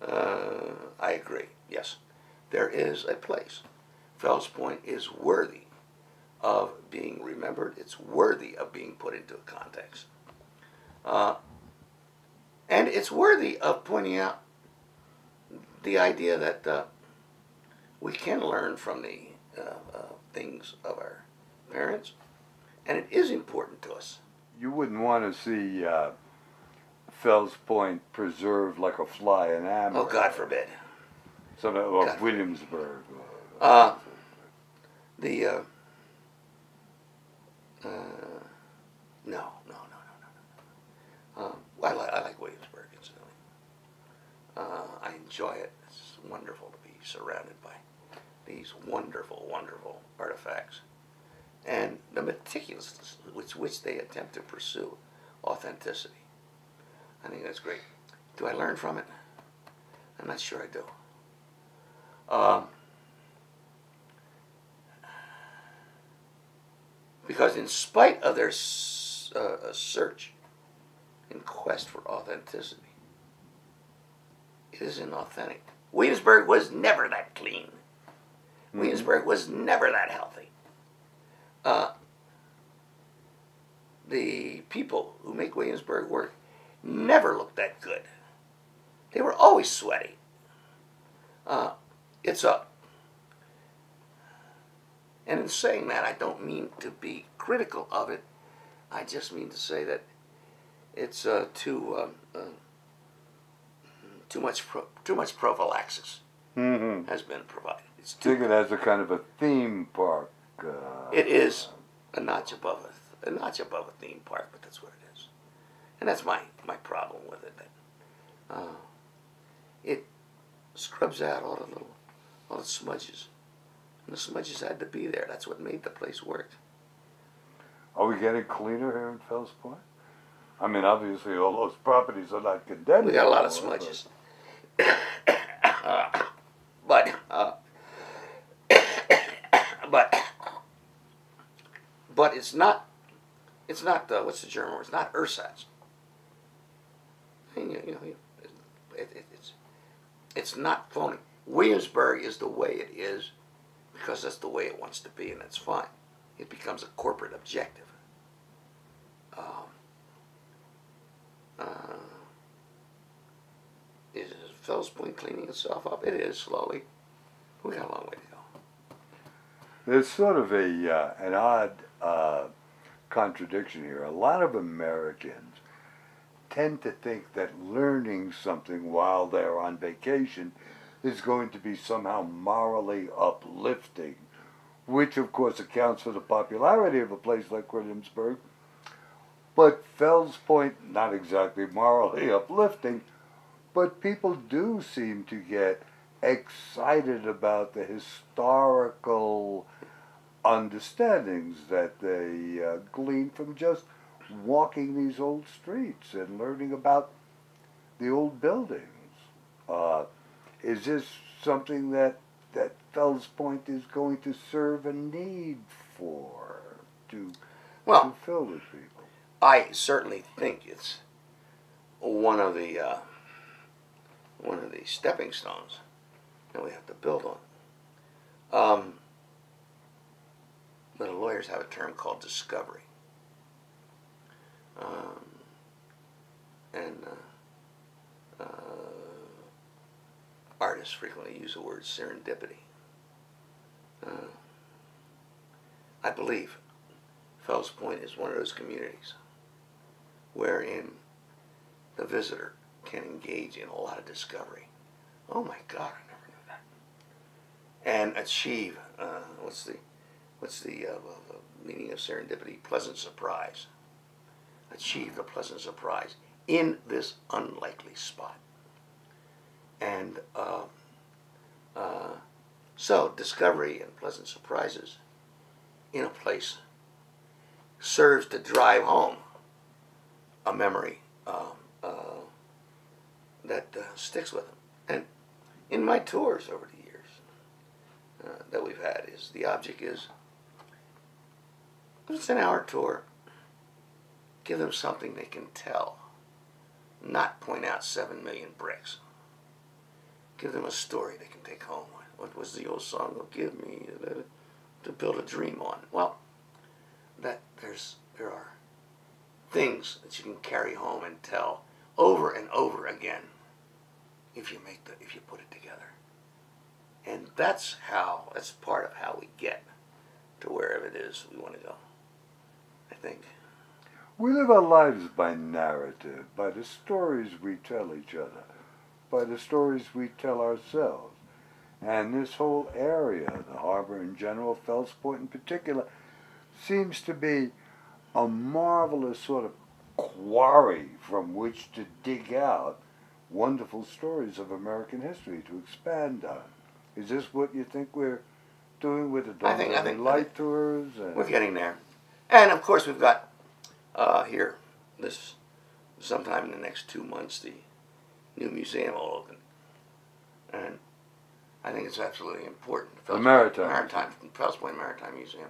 uh, I agree. Yes, there is a place. Fells Point is worthy of being remembered. It's worthy of being put into context. Uh, and it's worthy of pointing out the idea that uh, we can learn from the uh, uh things of our parents, and it is important to us. You wouldn't want to see uh, Fells Point preserved like a fly in amber. Oh, God forbid. Some of or God. Williamsburg. Uh, the uh, uh, no, no, no, no, no, no. Um, I like I like Williamsburg incidentally. Uh, I enjoy it. It's wonderful to be surrounded by these wonderful, wonderful artifacts, and the meticulousness with which they attempt to pursue authenticity. I think that's great. Do I learn from it? I'm not sure I do. Um, because in spite of their uh, search and quest for authenticity, it is inauthentic. Williamsburg was never that clean. Williamsburg was never that healthy. Uh, the people who make Williamsburg work never looked that good. They were always sweaty. Uh, it's a and in saying that, I don't mean to be critical of it. I just mean to say that it's uh, too um, uh, too much pro- too much prophylaxis Mm-hmm. has been provided. It's too. Think it as a kind of a theme park. Uh, It is a notch above a, a notch above a theme park, but that's what it is, and that's my my problem with it. That uh, it scrubs out all the little all the smudges The smudges had to be there. That's what made the place work. Are we getting cleaner here in Fells Point? I mean, obviously, all those properties are not condemned. We got a lot of smudges. Uh, but, uh, but, but it's not, it's not, uh, what's the German word? It's not ersatz. You, know, it, it, it's, it's not phony. Williamsburg is the way it is because that's the way it wants to be, and that's fine. It becomes a corporate objective. Um, uh, is Fells Point cleaning itself up? It is slowly. We got a long way to go. There's sort of a uh, an odd uh, contradiction here. A lot of Americans tend to think that learning something while they're on vacation is going to be somehow morally uplifting, which of course accounts for the popularity of a place like Williamsburg. But Fells Point, not exactly morally uplifting, but people do seem to get excited about the historical understandings that they uh, glean from just walking these old streets and learning about the old buildings. Uh, is this something that that Fells Point is going to serve a need for to Well, to fill with people? I certainly think it's one of the uh, one of the stepping stones that we have to build on. Um, but the lawyers have a term called discovery, um, and uh, uh, artists frequently use the word serendipity. Uh, I believe Fells Point is one of those communities wherein the visitor can engage in a lot of discovery. Oh my God, I never knew that. And achieve uh, what's the what's the, uh, uh, meaning of serendipity? Pleasant surprise. Achieve the pleasant surprise in this unlikely spot. And uh, uh, so discovery and pleasant surprises in a place serves to drive home a memory um, uh, that uh, sticks with them. And in my tours over the years uh, that we've had, is the object is it's an hour tour, give them something they can tell, not point out seven million bricks. Give them a story they can take home. What was the old song? Oh, give me uh, to build a dream on. Well, that there's there are things that you can carry home and tell over and over again if you make the if you put it together. And that's how that's part of how we get to wherever it is we want to go. I think. We live our lives by narrative, by the stories we tell each other, by the stories we tell ourselves. And this whole area, the harbor in general, Fells Point in particular, seems to be a marvelous sort of quarry from which to dig out wonderful stories of American history to expand on. Is this what you think we're doing with the I think- I think- I light think- tours? And We're getting there. And of course, we've got uh, here this sometime in the next two months the new museum will open, and I think it's absolutely important. The Maritime. Maritime, Fells Maritime Museum,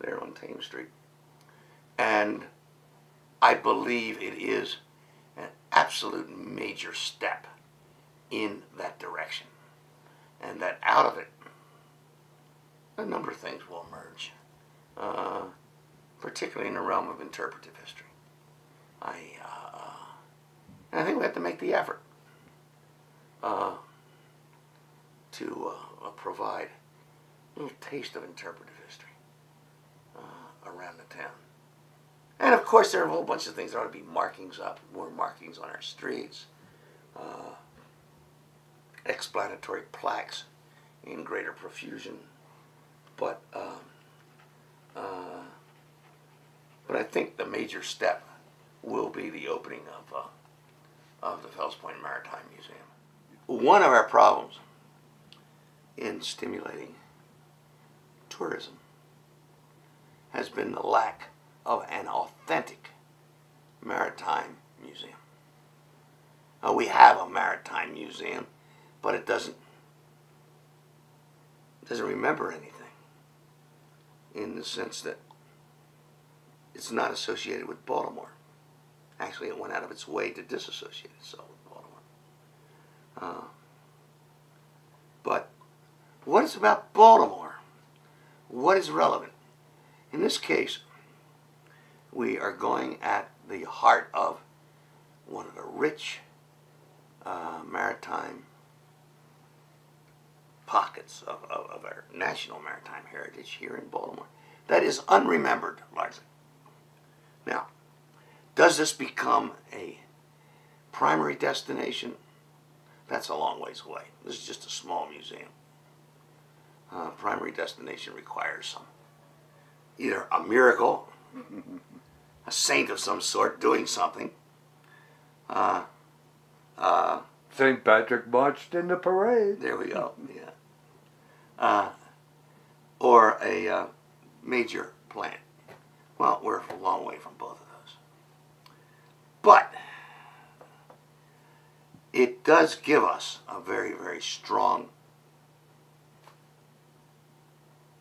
there on Thames Street, and I believe it is an absolute major step in that direction, and that out of it, a number of things will emerge. Uh, particularly in the realm of interpretive history. I, uh, and I think we have to make the effort uh, to uh, uh, provide a little taste of interpretive history uh, around the town. And of course, there are a whole bunch of things. There ought to be markings up, more markings on our streets, uh, explanatory plaques in greater profusion. But um, uh, but I think the major step will be the opening of uh, of the Fells Point Maritime Museum. One of our problems in stimulating tourism has been the lack of an authentic maritime museum. Uh, we have a maritime museum, but it doesn't doesn't remember anything in the sense that it's not associated with Baltimore. Actually, it went out of its way to disassociate itself with Baltimore. Uh, but what is about Baltimore? What is relevant? In this case, we are going at the heart of one of the rich uh, maritime pockets of, of, of, our national maritime heritage here in Baltimore that is unremembered largely. Now, does this become a primary destination? That's a long ways away. This is just a small museum. Uh, primary destination requires some either a miracle, a saint of some sort doing something. Uh, uh, St. Patrick marched in the parade. There we go. Yeah. Uh, or a uh, major plant. Well, we're a long way from both of those. But it does give us a very, very strong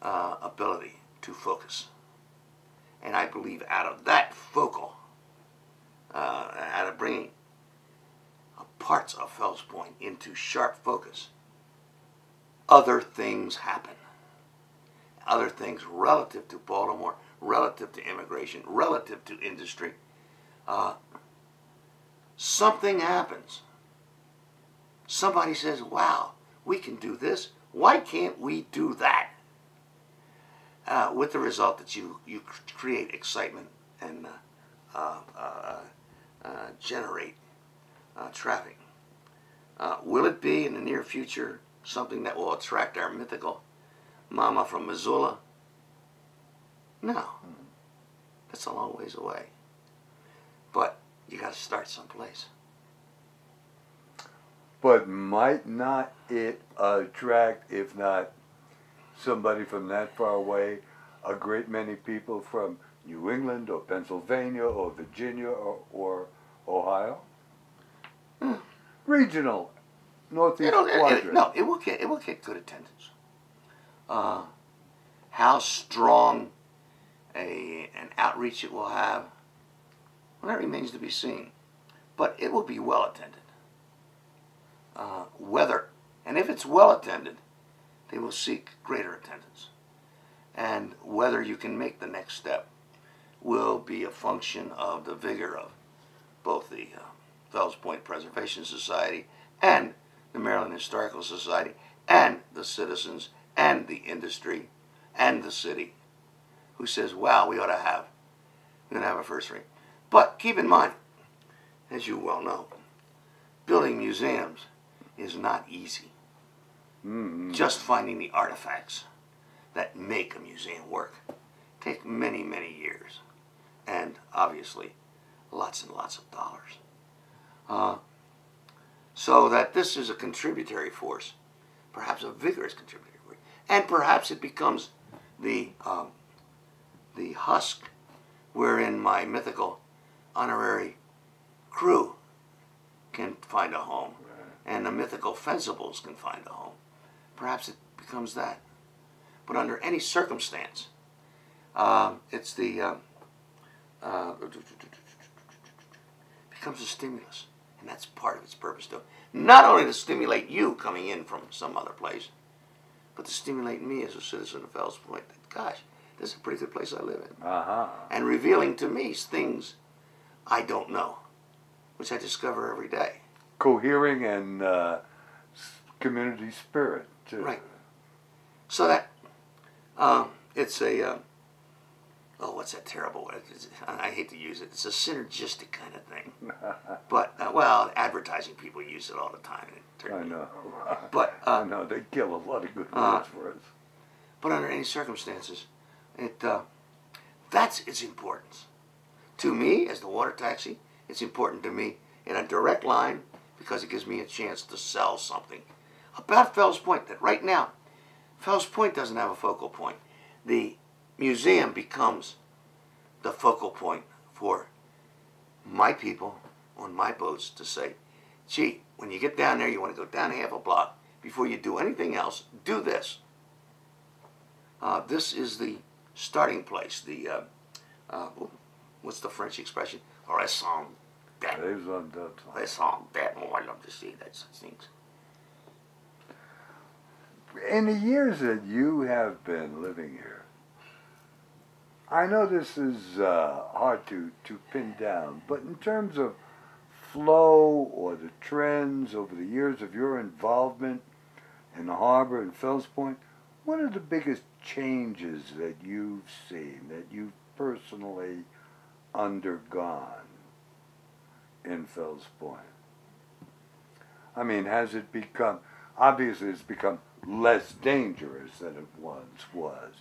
uh, ability to focus. And I believe out of that focal, uh, out of bringing parts of Fells Point into sharp focus, other things happen. Other things relative to Baltimore, relative to immigration, relative to industry. Uh, something happens. Somebody says, wow, we can do this. Why can't we do that? Uh, with the result that you, you create excitement and uh, uh, uh, uh generate traffic. Will it be in the near future something that will attract our mythical mama from Missoula? No. That's a long ways away. But you got to start someplace. But might not it attract, if not somebody from that far away, a great many people from New England or Pennsylvania or Virginia or, or Ohio? Hmm. Regional, northeast quadrant. It, no, it will get it will get good attendance. Uh, how strong a an outreach it will have, well, that remains to be seen. But it will be well attended. Uh, whether and if it's well attended, they will seek greater attendance. And whether you can make the next step will be a function of the vigor of both the uh, Fells Point Preservation Society and the Maryland Historical Society and the citizens and the industry and the city who says, wow, we ought to have, going to have a first rate. But keep in mind, as you well know, building museums is not easy. Mm-hmm. Just finding the artifacts that make a museum work take many, many years and obviously lots and lots of dollars. Uh, so that this is a contributory force, perhaps a vigorous contributory force, and perhaps it becomes the um, the husk wherein my mythical honorary crew can find a home, and the mythical fencibles can find a home. Perhaps it becomes that. But under any circumstance, uh, it's the uh, uh, becomes a stimulus. And that's part of its purpose, too. Not only to stimulate you coming in from some other place, but to stimulate me as a citizen of Fells Point that, gosh, this is a pretty good place I live in. Uh-huh. And revealing to me things I don't know, which I discover every day. Cohering and uh, community spirit, too. Right. So that um, it's a uh, oh, what's that terrible word? I hate to use it. It's a synergistic kind of thing. but, uh, well, advertising people use it all the time. I know. But, uh, I know, they kill a lot of good uh, words for us. But under any circumstances, it uh, that's its importance. To me, as the water taxi, it's important to me in a direct line because it gives me a chance to sell something about Fells Point that right now, Fells Point doesn't have a focal point. the museum becomes the focal point for my people on my boats to say, gee, when you get down there, you want to go down half a block. Before you do anything else, do this. Uh, this is the starting place. The uh, uh, what's the French expression? Raison d'être. Raison d'être. Raison d'être. Oh, I love to see that such things. In the years that you have been living here, I know this is uh, hard to, to pin down, but in terms of flow or the trends over the years of your involvement in the harbor and Fells Point, what are the biggest changes that you've seen, that you've personally undergone in Fells Point? I mean, has it become, obviously it's become less dangerous than it once was,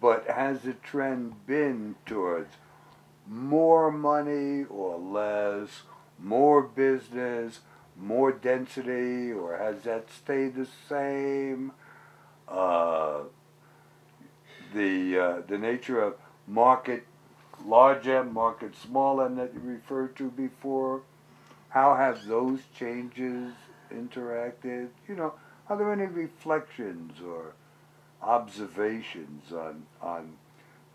but has the trend been towards more money or less, more business, more density, or has that stayed the same? Uh, the uh, the nature of market large M, market small M that you referred to before, how have those changes interacted? You know, are there any reflections or observations on on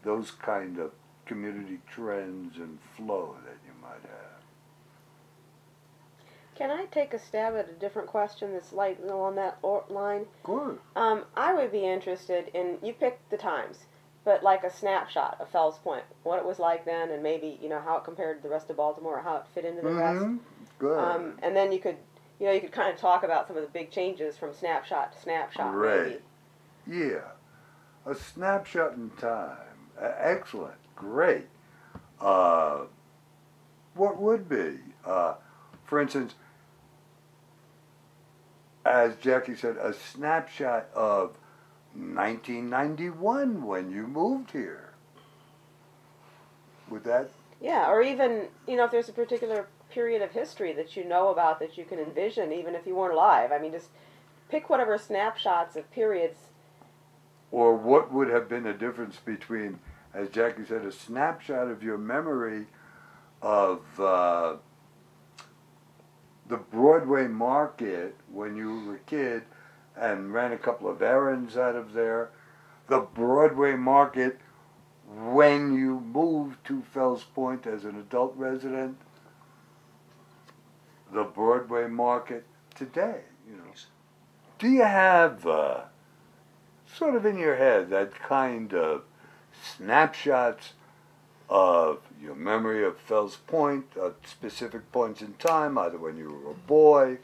those kind of community trends and flow that you might have? Can I take a stab at a different question that's like along that or- line? Good. Um, I would be interested in you picked the times, but like a snapshot of Fells Point, what it was like then, and maybe you know how it compared to the rest of Baltimore, or how it fit into the rest. Mhm. Good. Um, and then you could, you know, you could kind of talk about some of the big changes from snapshot to snapshot. Great. Maybe. Yeah, a snapshot in time. Uh, excellent, great. Uh, what would be, uh, for instance, as Jacquie said, a snapshot of 1991 when you moved here. Would that? Yeah, or even you know if there's a particular period of history that you know about that you can envision, even if you weren't alive. I mean, just pick whatever snapshots of periods. Or what would have been the difference between, as Jacquie said, a snapshot of your memory of uh, the Broadway market when you were a kid and ran a couple of errands out of there, the Broadway market when you moved to Fells Point as an adult resident, the Broadway market today, you know. Do you have uh, sort of in your head that kind of snapshots of your memory of Fells Point at specific points in time, either when you were a boy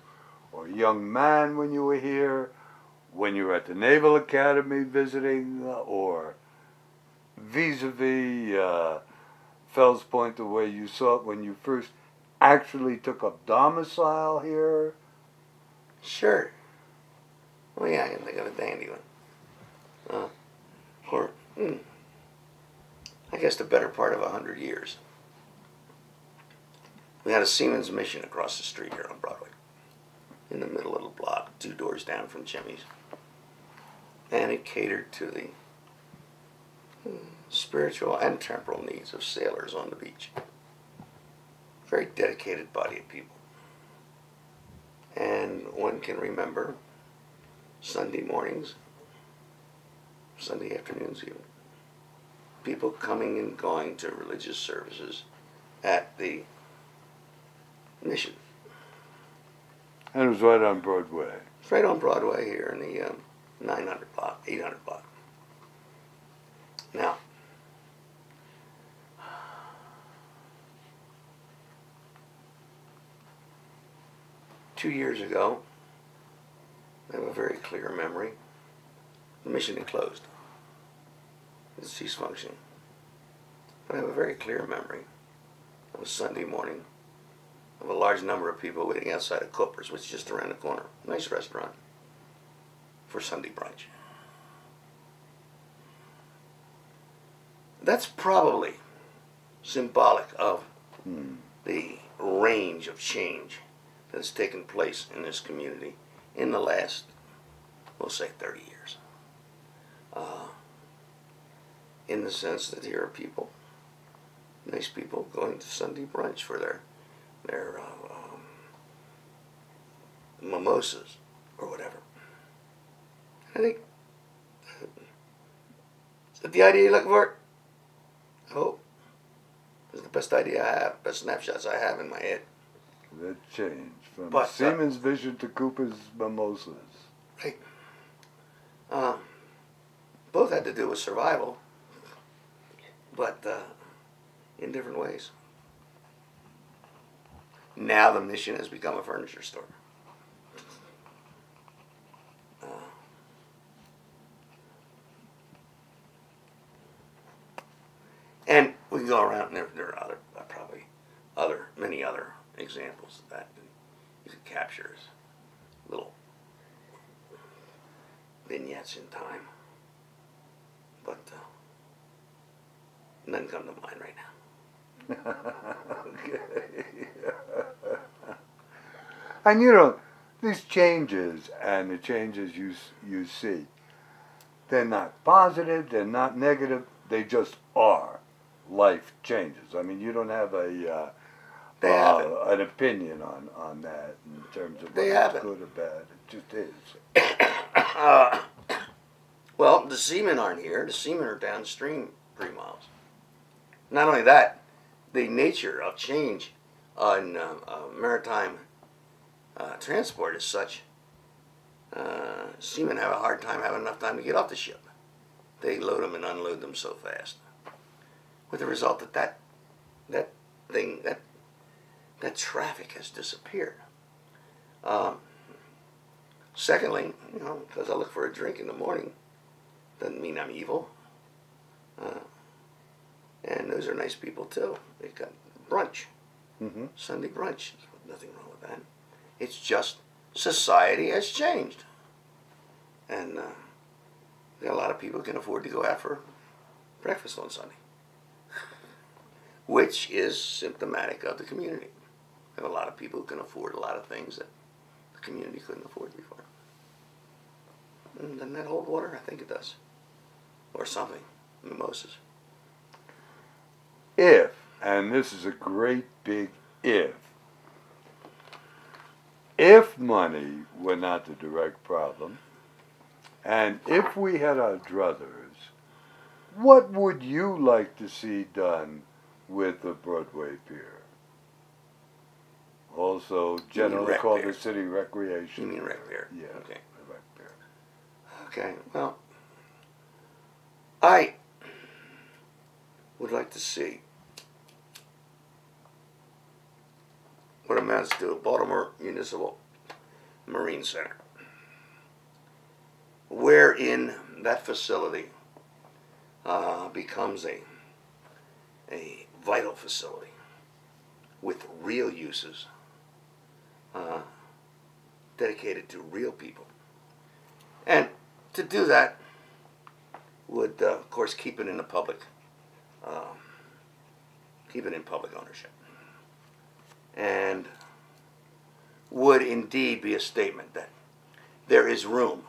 or a young man when you were here, when you were at the Naval Academy visiting, uh, or vis-a-vis uh, Fells Point the way you saw it when you first actually took up domicile here? Sure. Well, yeah, I can think of a dandy one. Uh, for, hmm, I guess the better part of a hundred years. We had a Seamen's mission across the street here on Broadway, in the middle of the block, two doors down from Jimmy's. And it catered to the hmm, spiritual and temporal needs of sailors on the beach. Very dedicated body of people. And one can remember Sunday mornings, Sunday afternoons even, people coming and going to religious services at the mission. And it was right on Broadway. It's right on Broadway here in the um, 900 block, 800 block. Now, two years ago, I have a very clear memory. The mission had closed. Ceased functioning. I have a very clear memory of a Sunday morning of a large number of people waiting outside of Cooper's, which is just around the corner. Nice restaurant for Sunday brunch. That's probably symbolic of Hmm. the range of change that has taken place in this community in the last, we'll say, 30 years. Uh, in the sense that here are people, nice people, going to Sunday brunch for their their uh, um, mimosas or whatever. I think is that the idea you're looking for? I hope. It's the best idea I have, best snapshots I have in my head. That changed from But, uh, Vision to Cooper's Mimosas. Right. Um, both had to do with survival, but uh, in different ways. Now the mission has become a furniture store. Uh, and we can go around, and there, there are other, uh, probably other, many other examples of that you could capture little vignettes in time. But uh, none come to mind right now. okay. and you know, these changes and the changes you you see, they're not positive, they're not negative, they just are. Life changes. I mean, you don't have a uh, They uh, haven't. an opinion on on that in terms of They whether haven't. good or bad. It just is. Uh, well, the seamen aren't here. The seamen are downstream three miles. Not only that, the nature of change on uh, uh, maritime uh, transport is such. Uh, seamen have a hard time having enough time to get off the ship. They load them and unload them so fast, with the result that that that thing that that traffic has disappeared. Um, Secondly, you know, because I look for a drink in the morning, doesn't mean I'm evil. Uh, and those are nice people too. They've got brunch, Mm-hmm. Sunday brunch. Nothing wrong with that. It's just society has changed, and uh, there are a lot of people can afford to go out for breakfast on Sunday, which is symptomatic of the community. There are a lot of people who can afford a lot of things that the community couldn't afford before. And doesn't that hold water? I think it does. Or something. Mimosas. If, and this is a great big if, if money were not the direct problem, and if we had our druthers, what would you like to see done with the Broadway Pier? Also, generally rec called pier. the city recreation. You mean rec pier? Yeah. Okay. rec pier. Okay. Well, I would like to see what amounts to a Baltimore Municipal Marine Center, wherein that facility uh, becomes a a vital facility with real uses uh, dedicated to real people. And to do that would, uh, of course, keep it in the public, um, keep it in public ownership, and would indeed be a statement that there is room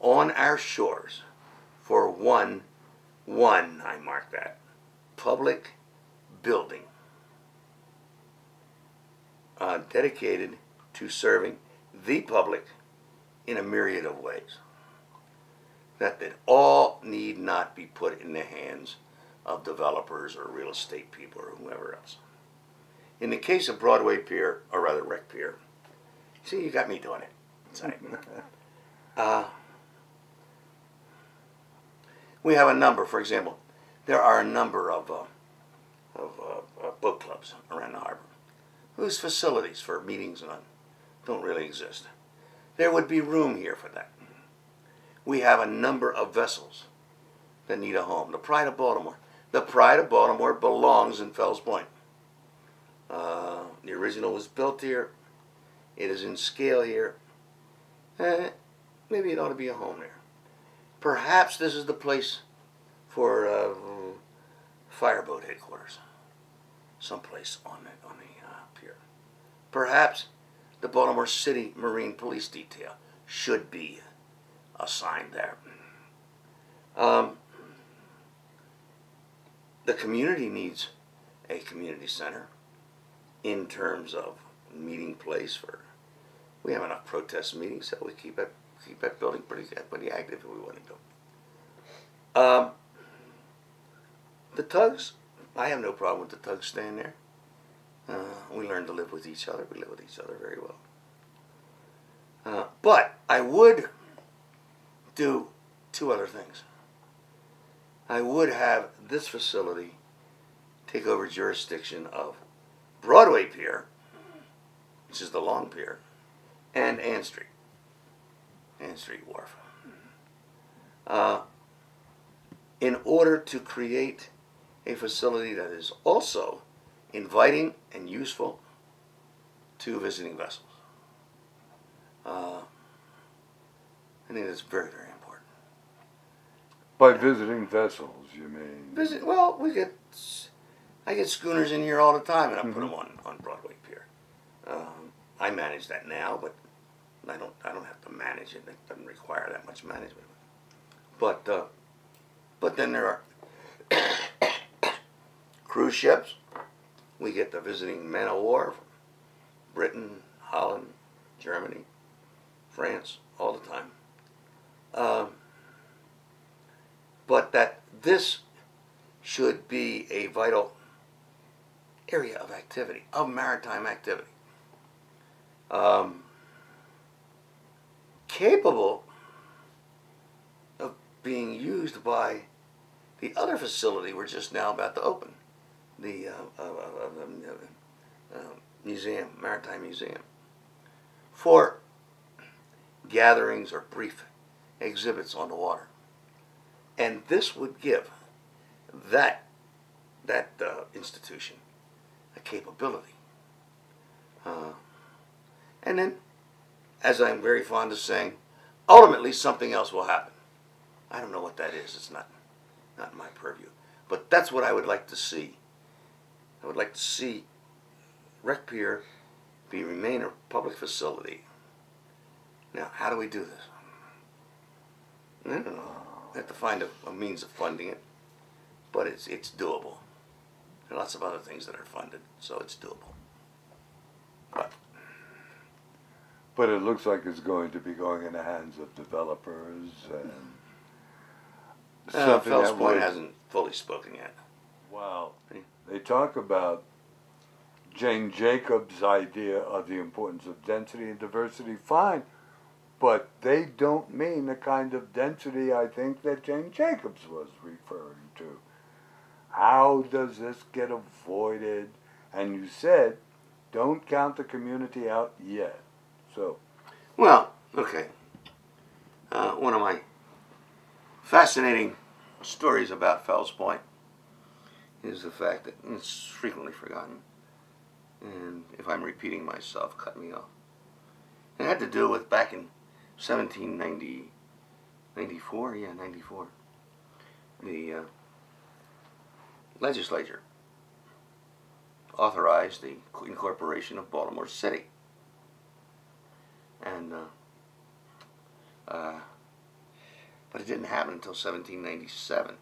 on our shores for one, one, I mark that, public building uh, dedicated to serving the public in a myriad of ways. That that all need not be put in the hands of developers or real estate people or whoever else. In the case of Broadway Pier, or rather Rec Pier, see, you got me doing it. It's uh, we have a number, for example, there are a number of, uh, of uh, uh, boat clubs around the harbor whose facilities for meetings and don't really exist. There would be room here for that. We have a number of vessels that need a home. The Pride of Baltimore. The Pride of Baltimore belongs in Fells Point. Uh, the original was built here. It is in scale here. Eh, maybe it ought to be a home there. Perhaps this is the place for uh, fireboat headquarters. Someplace on the, on the uh, pier. Perhaps the Baltimore City Marine Police Detail should be assigned there. Um, the community needs a community center in terms of meeting place for. We have enough protest meetings that we keep that keep that building pretty pretty active if we want to. Um, the tugs, I have no problem with the tugs staying there. Uh, we learn to live with each other. We live with each other very well. Uh, but I would do two other things. I would have this facility take over jurisdiction of Broadway Pier, which is the Long Pier, and Ann Street, Ann Street Wharf, uh, in order to create a facility that is also inviting and useful to visiting vessels. Uh, I think that's very, very important. By visiting vessels, you mean? Visit. Well, we get. I get schooners in here all the time, and I put them on on Broadway Pier. Um, I manage that now, but I don't. I don't have to manage it. It doesn't require that much management. But uh, but then there are cruise ships. We get the visiting men of war from Britain, Holland, Germany, France, all the time. Um, but that this should be a vital area of activity, of maritime activity. Um, capable of being used by the other facility we're just now about to open, the uh, uh, uh, uh, museum, maritime museum, for gatherings or brief exhibits on the water. And this would give that, that uh, institution capability. Uh, and then, as I'm very fond of saying, ultimately something else will happen. I don't know what that is. It's not, not my purview. But that's what I would like to see. I would like to see Rec Pier be remain a public facility. Now, how do we do this? I don't know. We have to find a, a means of funding it, but it's it's doable. There are lots of other things that are funded, so it's doable. But But it looks like it's going to be going in the hands of developers and uh, Fells Point hasn't fully spoken yet. Well, Yeah. they talk about Jane Jacobs' idea of the importance of density and diversity. Fine, but they don't mean the kind of density I think that Jane Jacobs was referring to. How does this get avoided? And you said, don't count the community out yet. So, Well, okay. Uh, one of my fascinating stories about Fells Point is the fact that it's frequently forgotten. And if I'm repeating myself, cut me off. It had to do with back in 1790, 94, yeah, 94. The uh, legislature authorized the incorporation of Baltimore City. And, uh, uh, but it didn't happen until 1797.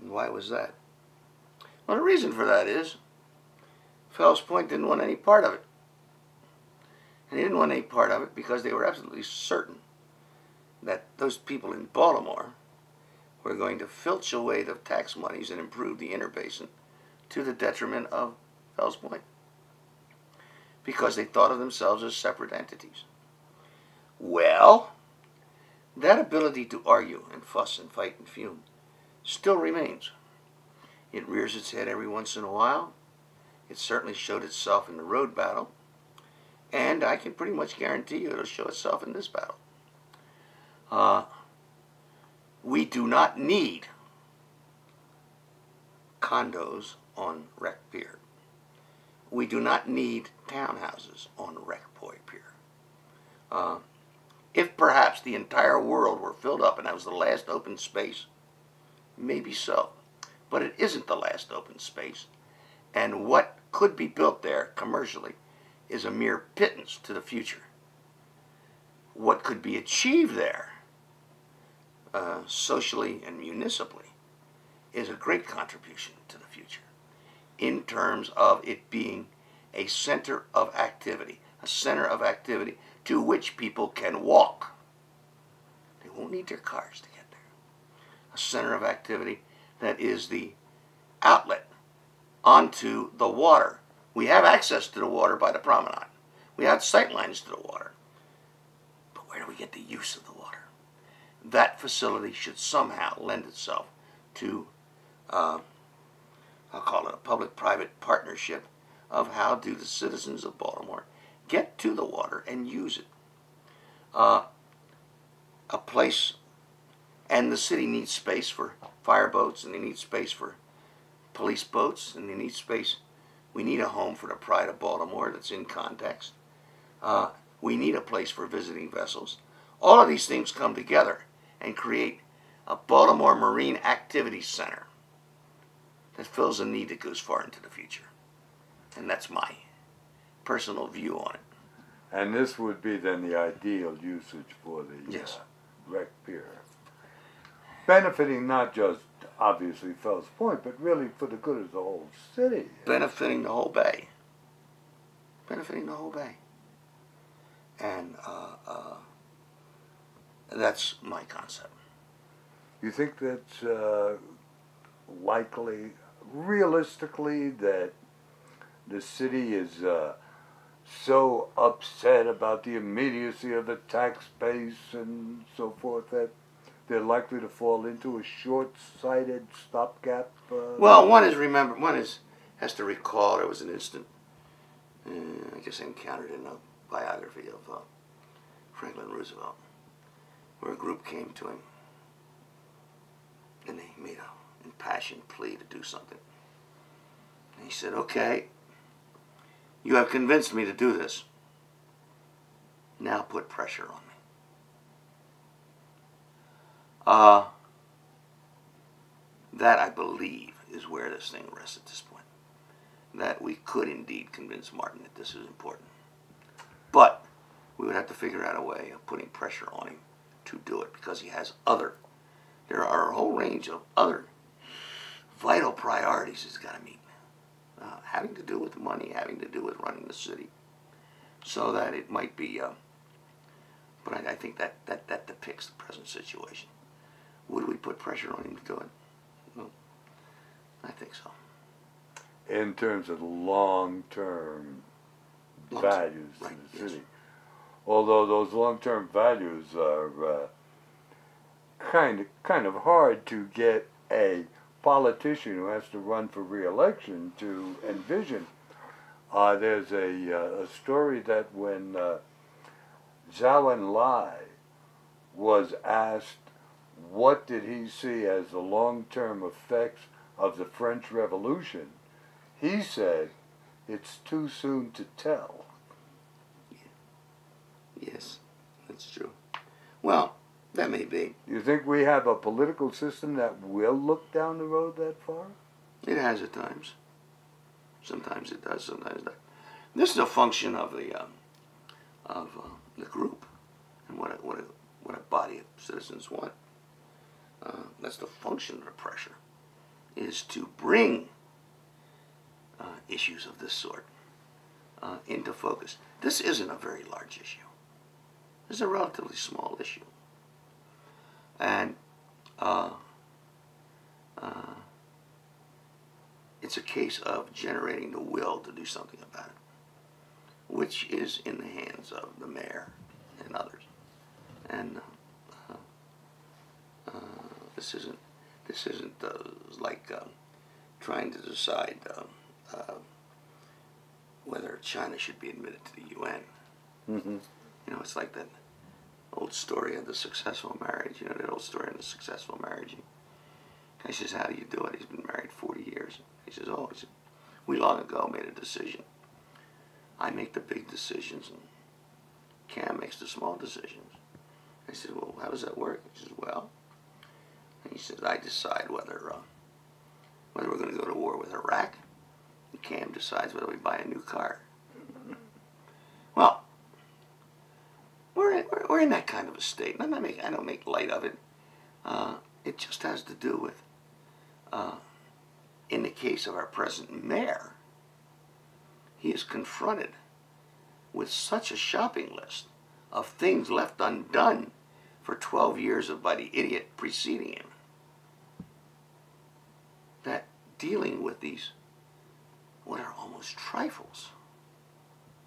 And why was that? Well, the reason for that is Fells Point didn't want any part of it. And they didn't want any part of it because they were absolutely certain that those people in Baltimore were going to filch away the tax monies and improve the inner basin to the detriment of Fells Point because they thought of themselves as separate entities. Well, that ability to argue and fuss and fight and fume still remains. It rears its head every once in a while. It certainly showed itself in the road battle. And I can pretty much guarantee you it'll show itself in this battle. Uh, we do not need condos on Rec Pier. We do not need townhouses on Rec Pier. Uh, if perhaps the entire world were filled up and that was the last open space, maybe so. But it isn't the last open space. And what could be built there commercially is a mere pittance to the future. What could be achieved there, uh, socially and municipally, is a great contribution to the future in terms of it being a center of activity, a center of activity to which people can walk. They won't need their cars to get there. A center of activity that is the outlet onto the water. We have access to the water by the promenade. We have sight lines to the water. But where do we get the use of the water? That facility should somehow lend itself to, uh, I'll call it a public-private partnership of how do the citizens of Baltimore get to the water and use it. Uh, a place, and the city needs space for fireboats, and they need space for police boats, and they need space. We need a home for the pride of Baltimore that's in context. Uh, we need a place for visiting vessels. All of these things come together and create a Baltimore Marine Activity Center that fills a need that goes far into the future. And that's my personal view on it. And this would be then the ideal usage for the Yes. uh, rec pier. Benefiting not just obviously Fells Point, but really for the good of the whole city. benefiting the whole bay. Benefiting the whole bay. And uh, uh, that's my concept. You think that's uh, likely, realistically, that the city is uh, so upset about the immediacy of the tax base and so forth that they're likely to fall into a short-sighted stopgap? Uh, Well, one is remember, one is has to recall there was an instant. Uh, I guess I encountered in a biography of uh, Franklin Roosevelt, where a group came to him and they made an impassioned plea to do something. And he said, "Okay, you have convinced me to do this. Now put pressure on me." Uh, that I believe is where this thing rests at this point. That we could indeed convince Martin that this is important. But we would have to figure out a way of putting pressure on him to do it because he has other, there are a whole range of other vital priorities he's got to meet. Uh, having to do with money, having to do with running the city. So that it might be, uh, but I, I think that, that, that depicts the present situation. Would we put pressure on him to do it? No. I think so. in terms of long-term Long-term, values right, in the yes. city. Although those long-term values are uh, kind of kind of hard to get a politician who has to run for re-election to envision. Uh, there's a, uh, a story that when uh, Zhou Enlai was asked what did he see as the long-term effects of the French Revolution, he said, it's too soon to tell. Yes, that's true. Well, that may be. You think we have a political system that will look down the road that far? It has at times. Sometimes it does. Sometimes not. This is a function of the um, of uh, the group and what a, what a, what a body of citizens want. Uh, that's the function of the pressure, is to bring uh, issues of this sort uh, into focus. This isn't a very large issue. Is a relatively small issue, and uh, uh, it's a case of generating the will to do something about it, which is in the hands of the mayor and others. And uh, uh, this isn't this isn't uh, like um, trying to decide um, uh, whether China should be admitted to the UN. Mm-hmm. You know, it's like that old story of the successful marriage. You know, that old story of the successful marriage. Guy says, "How do you do it?" He's been married 40 years. He says, "Oh, he said, we long ago made a decision. I make the big decisions, and Cam makes the small decisions." I said, "Well, how does that work?" He says, "Well," he says, "I decide whether uh, whether we're going to go to war with Iraq, and Cam decides whether we buy a new car." Well, we're in, that kind of a state. And I'm not I don't make light of it. Uh, it just has to do with Uh, in the case of our present mayor, he is confronted with such a shopping list of things left undone for 12 years of by the idiot preceding him that dealing with these what are almost trifles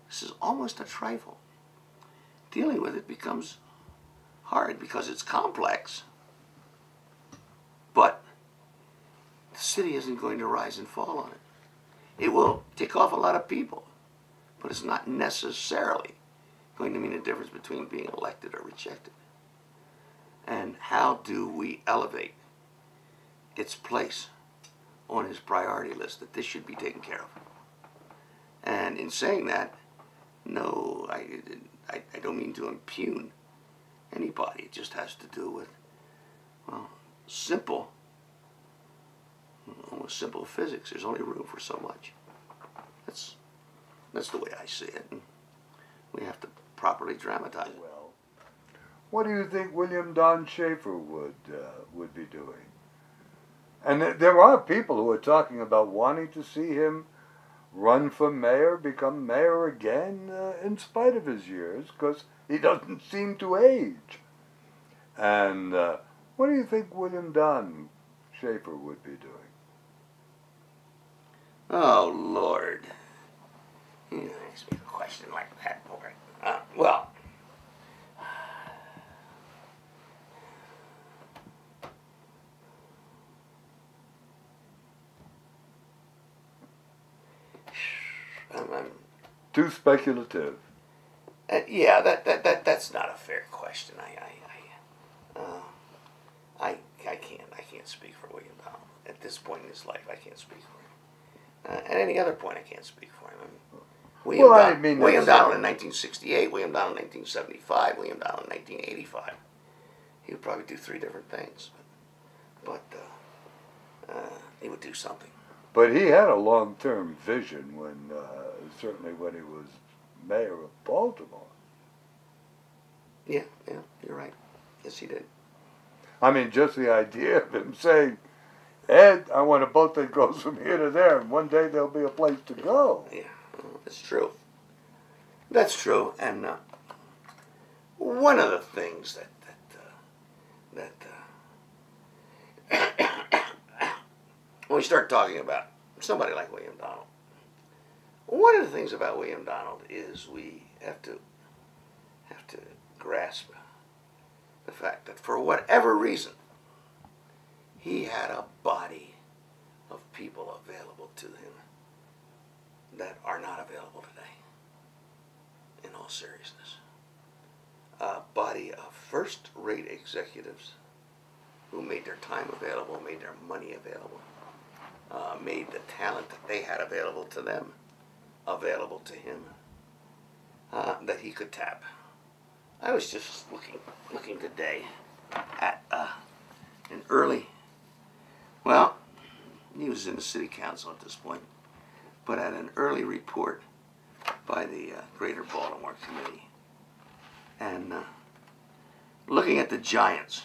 this is almost a trifle dealing with it becomes hard because it's complex but the city isn't going to rise and fall on it it will take off a lot of people but it's not necessarily going to mean a difference between being elected or rejected. And how do we elevate its place on his priority list that this should be taken care of? And in saying that, no, I, I, I don't mean to impugn anybody. It just has to do with, well, simple, almost simple physics. There's only room for so much. That's that's the way I see it. And we have to properly dramatize it. Well, what do you think William Don Schaefer would uh, would be doing? And th- there are people who are talking about wanting to see him run for mayor, become mayor again, uh, in spite of his years, because he doesn't seem to age. And uh, what do you think William Don Schaefer would be doing? Oh, Lord. You ask me a question like that, boy. Uh, well, I'm, I'm, Too speculative. uh, yeah, that, that, that that's not a fair question. I I I, uh, I I can't I can't speak for William Donald at this point in his life. I can't speak for him. Uh, at any other point, I can't speak for him. I mean, William, Well, I Don- didn't mean William. Donald in 1968, William Donald in 1975, William Donald in 1985. He would probably do three different things, but, but uh, uh, he would do something. But he had a long-term vision when, uh, certainly when he was mayor of Baltimore. Yeah, yeah, you're right. Yes, he did. I mean, just the idea of him saying, Ed, I want a boat that goes from here to there, and one day there'll be a place to go. Yeah, that's true. That's true. And uh, one of the things that that uh, that uh, when we start talking about somebody like William Donald, one of the things about William Donald is we have to have to grasp the fact that for whatever reason, he had a body of people available to him that are not available today. In all seriousness, a body of first-rate executives who made their time available, made their money available, uh, made the talent that they had available to them available to him uh, that he could tap. I was just looking looking today at uh, an early. Well, he was in the city council at this point, but at an early report by the uh, Greater Baltimore Committee, and uh, looking at the giants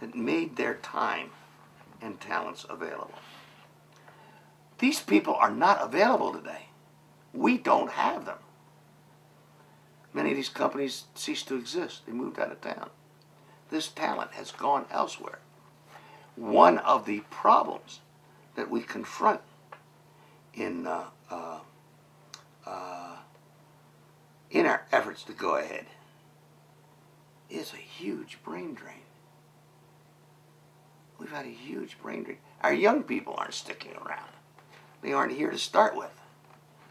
that made their time and talents available. These people are not available today. We don't have them. Many of these companies ceased to exist. They moved out of town. This talent has gone elsewhere. One of the problems that we confront in uh, uh, uh, in our efforts to go ahead is a huge brain drain. We've had a huge brain drain. Our young people aren't sticking around. They aren't here to start with.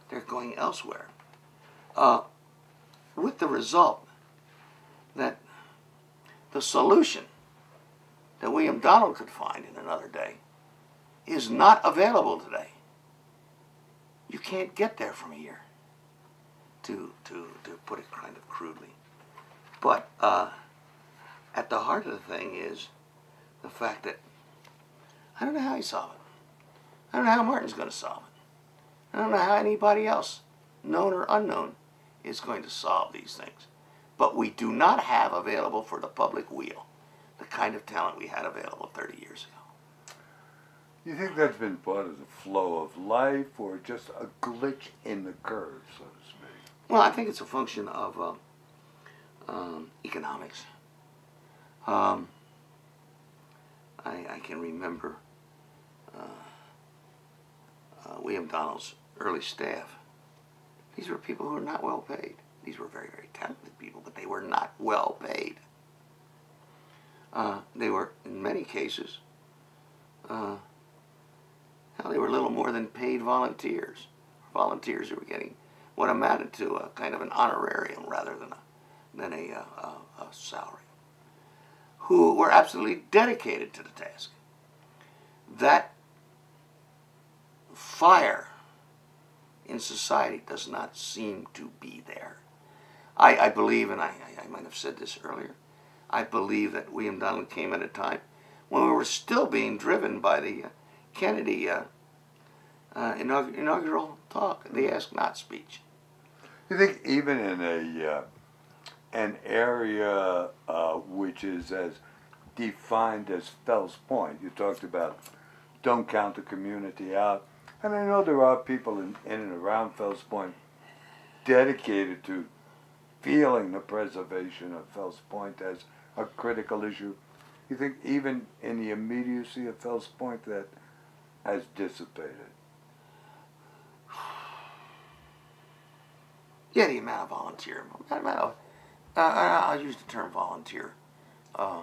They're going elsewhere. Uh, with the result that the solution that William Donald could find in another day is not available today. You can't get there from here, to, to, to put it kind of crudely. But uh, at the heart of the thing is the fact that I don't know how he solve it. I don't know how Martin's going to solve it. I don't know how anybody else, known or unknown, is going to solve these things. But we do not have available for the public wheel the kind of talent we had available 30 years ago. You think that's been part of the flow of life or just a glitch in the curve, so to speak? Well, I think it's a function of uh, um, economics. Um, I, I can remember uh, uh, William Donald's early staff. These were people who were not well paid. These were very, very talented people, but they were not well paid. Uh, they were, in many cases, uh, they were little more than paid volunteers. Volunteers who were getting what amounted to a kind of an honorarium rather than a, than a, uh, a, a salary, who were absolutely dedicated to the task. That fire in society does not seem to be there. I, I believe, and I, I might have said this earlier, I believe that William Donald came at a time when we were still being driven by the uh, Kennedy uh, uh, inaugural talk, the Ask Not speech. You think even in a uh, an area uh, which is as defined as Fells Point, you talked about don't count the community out, and I know there are people in, in and around Fells Point dedicated to feeling the preservation of Fells Point as a critical issue. You think even in the immediacy of Fells Point that has dissipated? Yeah, the amount of volunteer, amount of, uh, I'll use the term volunteer uh,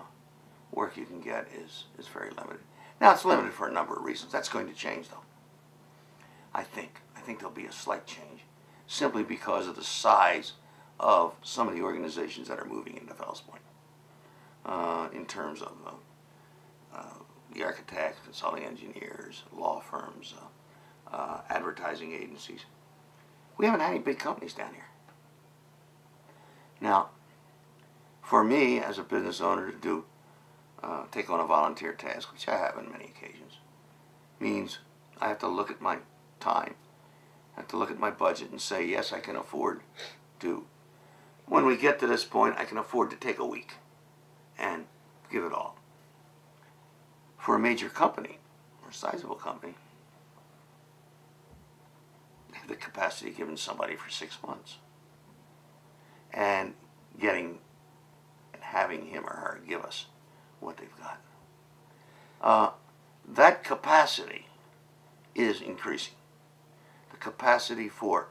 work you can get is, is very limited. Now, it's limited for a number of reasons. That's going to change, though. I think. I think there'll be a slight change simply because of the size of some of the organizations that are moving into Fells Point uh, in terms of uh, uh, the architects, consulting engineers, law firms, uh, uh, advertising agencies. We haven't had any big companies down here. Now, for me as a business owner to do uh, take on a volunteer task, which I have on many occasions, means I have to look at my time. I have to look at my budget and say, yes, I can afford to. When we get to this point, I can afford to take a week and give it all. For a major company, or a sizable company, the capacity given somebody for six months. And getting and having him or her give us what they've got. Uh, that capacity is increasing. Capacity for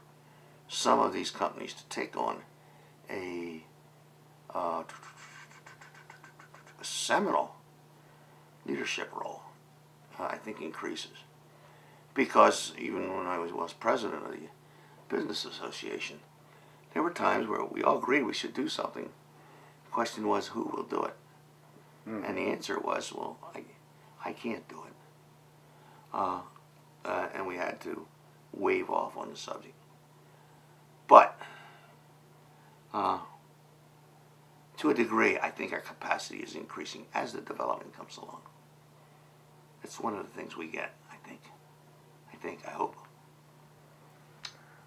some of these companies to take on a, uh, a seminal leadership role, uh, I think increases. Because even when I was, was president of the Business Association, there were times where we all agreed we should do something. The question was, who will do it? Mm. And the answer was, well, I, I can't do it. Uh, uh, and we had to wave off on the subject. But uh, to a degree, I think our capacity is increasing as the development comes along. It's one of the things we get, I think. I think, I hope.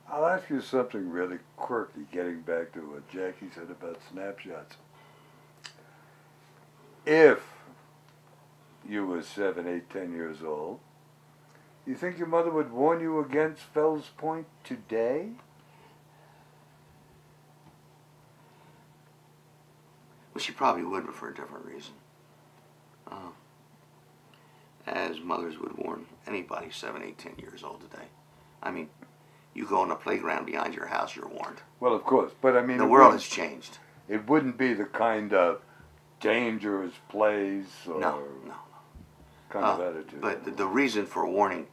I'll ask you something really quirky, getting back to what Jacquie said about snapshots. If you were seven, eight, ten years old, you think your mother would warn you against Fells Point today? Well, she probably would, but for a different reason. Uh, as mothers would warn anybody seven, eight, ten years old today. I mean, you go on a playground behind your house, you're warned. Well, of course, but I mean, the world has changed. It wouldn't be the kind of dangerous plays or no, no, kind uh, of attitude. But the, the reason for warning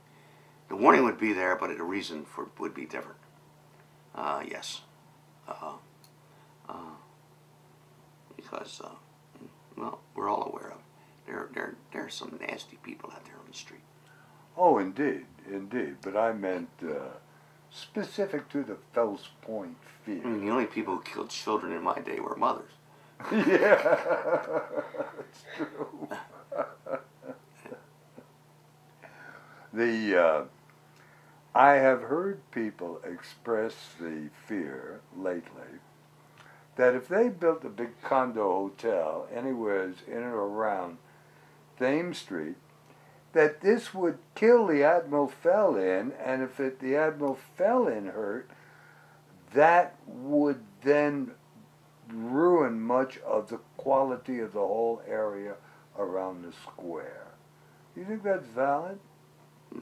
the warning would be there, but the reason for would be different. Uh, yes. Uh, uh, because, uh, well, we're all aware of it. There, there, there are some nasty people out there on the street. Oh, indeed, indeed. But I meant uh, specific to the Fells Point fear. I mean, the only people who killed children in my day were mothers. yeah, that's true. the uh, I have heard people express the fear lately that if they built a big condo hotel anywhere in or around Thames Street, that this would kill the Admiral Fell Inn, and if it, the Admiral Fell Inn hurt, that would then ruin much of the quality of the whole area around the square. Do you think that's valid? No.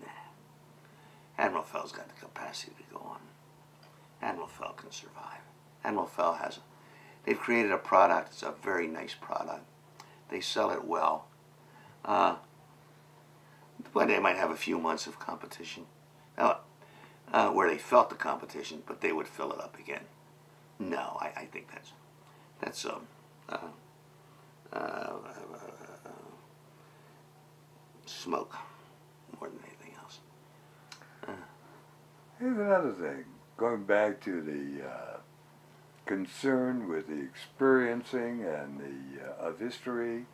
Nah. Admiral Fell's got the capacity to go on. Admiral Fell can survive. Admiral Fell has, they've created a product. It's a very nice product. They sell it well. Uh, well, they might have a few months of competition, uh, where they felt the competition, but they would fill it up again. No, I, I think that's that's um, uh, uh, smoke more than anything else. Here's another thing. Going back to the uh, concern with the experiencing and the uh, of history,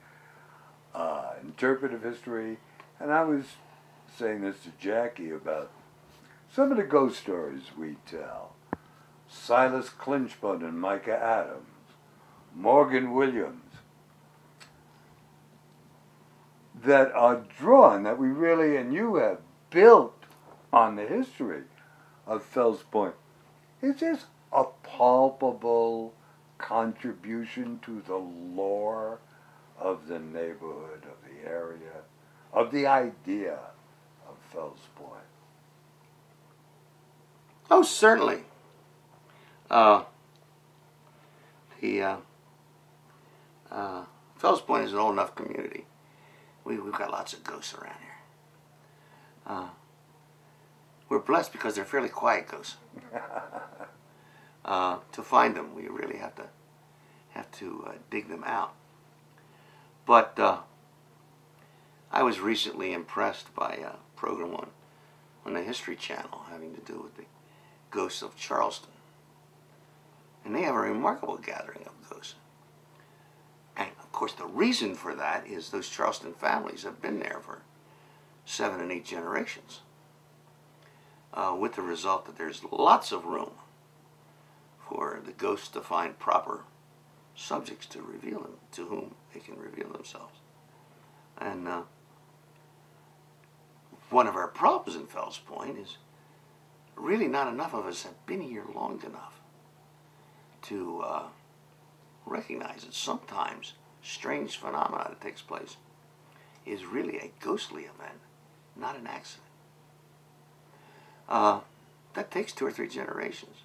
uh, interpretive history, and I was saying this to Jacquie about some of the ghost stories we tell. Silas Clinchbone and Micah Adams, Morgan Williams, that are drawn, that we really, and you have built on the history of Fells Point. Is this a palpable contribution to the lore of the neighborhood, of the area, of the idea of Fells Point? Oh, certainly. Uh, the uh, uh, Fells Point is an old enough community. We, we've got lots of ghosts around here. Uh, we're blessed because they're fairly quiet ghosts. Uh, to find them, we really have to have to uh, dig them out. But uh, I was recently impressed by a program on on the History Channel having to do with the ghosts of Charleston. And they have a remarkable gathering of ghosts. And of course, the reason for that is those Charleston families have been there for seven and eight generations. Uh, with the result that there's lots of room for the ghosts to find proper subjects to reveal them, to whom they can reveal themselves. And uh, one of our problems in Fells Point is really not enough of us have been here long enough to uh, recognize that sometimes strange phenomena that takes place is really a ghostly event, not an accident. Uh, that takes two or three generations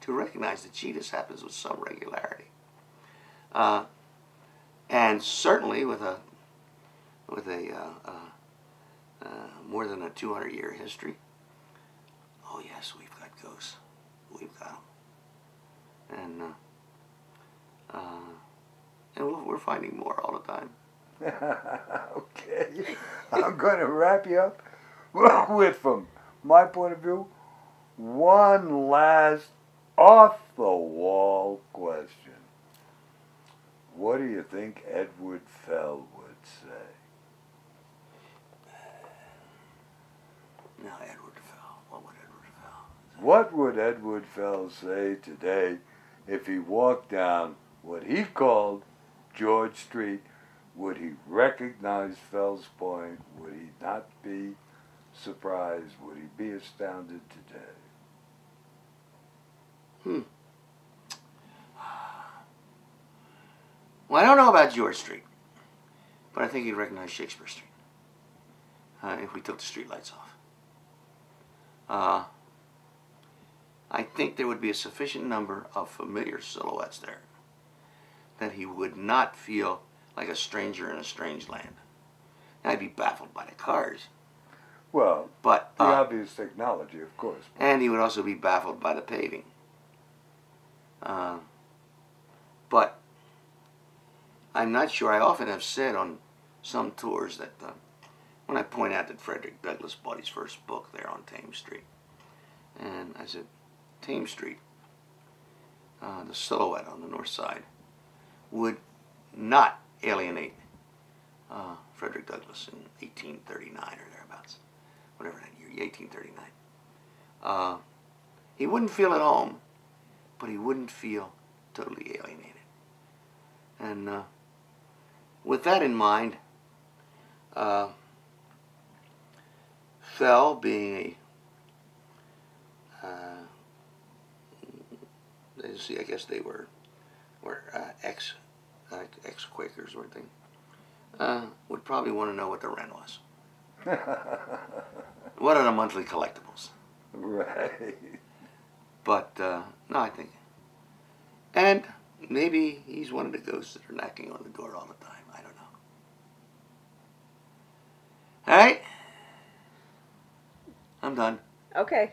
to recognize that this happens with some regularity. Uh, and certainly with a with a uh, uh, uh more than a 200 year history. Oh yes, we've got ghosts. We've got them. And uh, uh, and we're finding more all the time. okay, I'm going to wrap you up with, from my point of view, one last off the wall question. What do you think Edward Fell would say? Now, Edward Fell. What would Edward Fell say? What would Edward Fell say today if he walked down what he called George Street? Would he recognize Fells Point? Would he not be surprised? Would he be astounded today? Hmm. Well, I don't know about George Street, but I think he'd recognize Shakespeare Street uh, if we took the street lights off. Uh, I think there would be a sufficient number of familiar silhouettes there that he would not feel like a stranger in a strange land. I'd be baffled by the cars. Well, but the uh, obvious technology, of course. And he would also be baffled by the paving. Uh, but I'm not sure. I often have said on some tours that uh, when I point out that Frederick Douglass bought his first book there on Thames Street, and I said, Thames Street, uh, the silhouette on the north side, would not alienate uh, Frederick Douglass in 1839 or thereabouts, whatever that year, 1839. Uh, he wouldn't feel at home but he wouldn't feel totally alienated. And uh, with that in mind, Uh, Fell being a, uh, see, I guess they were were uh, ex uh, ex Quakers, weren't they? Uh, would probably want to know what the rent was. What are the monthly collectibles? right. But uh, no, I think, and maybe he's one of the ghosts that are knocking on the door all the time. I don't know. All right, I'm done. Okay.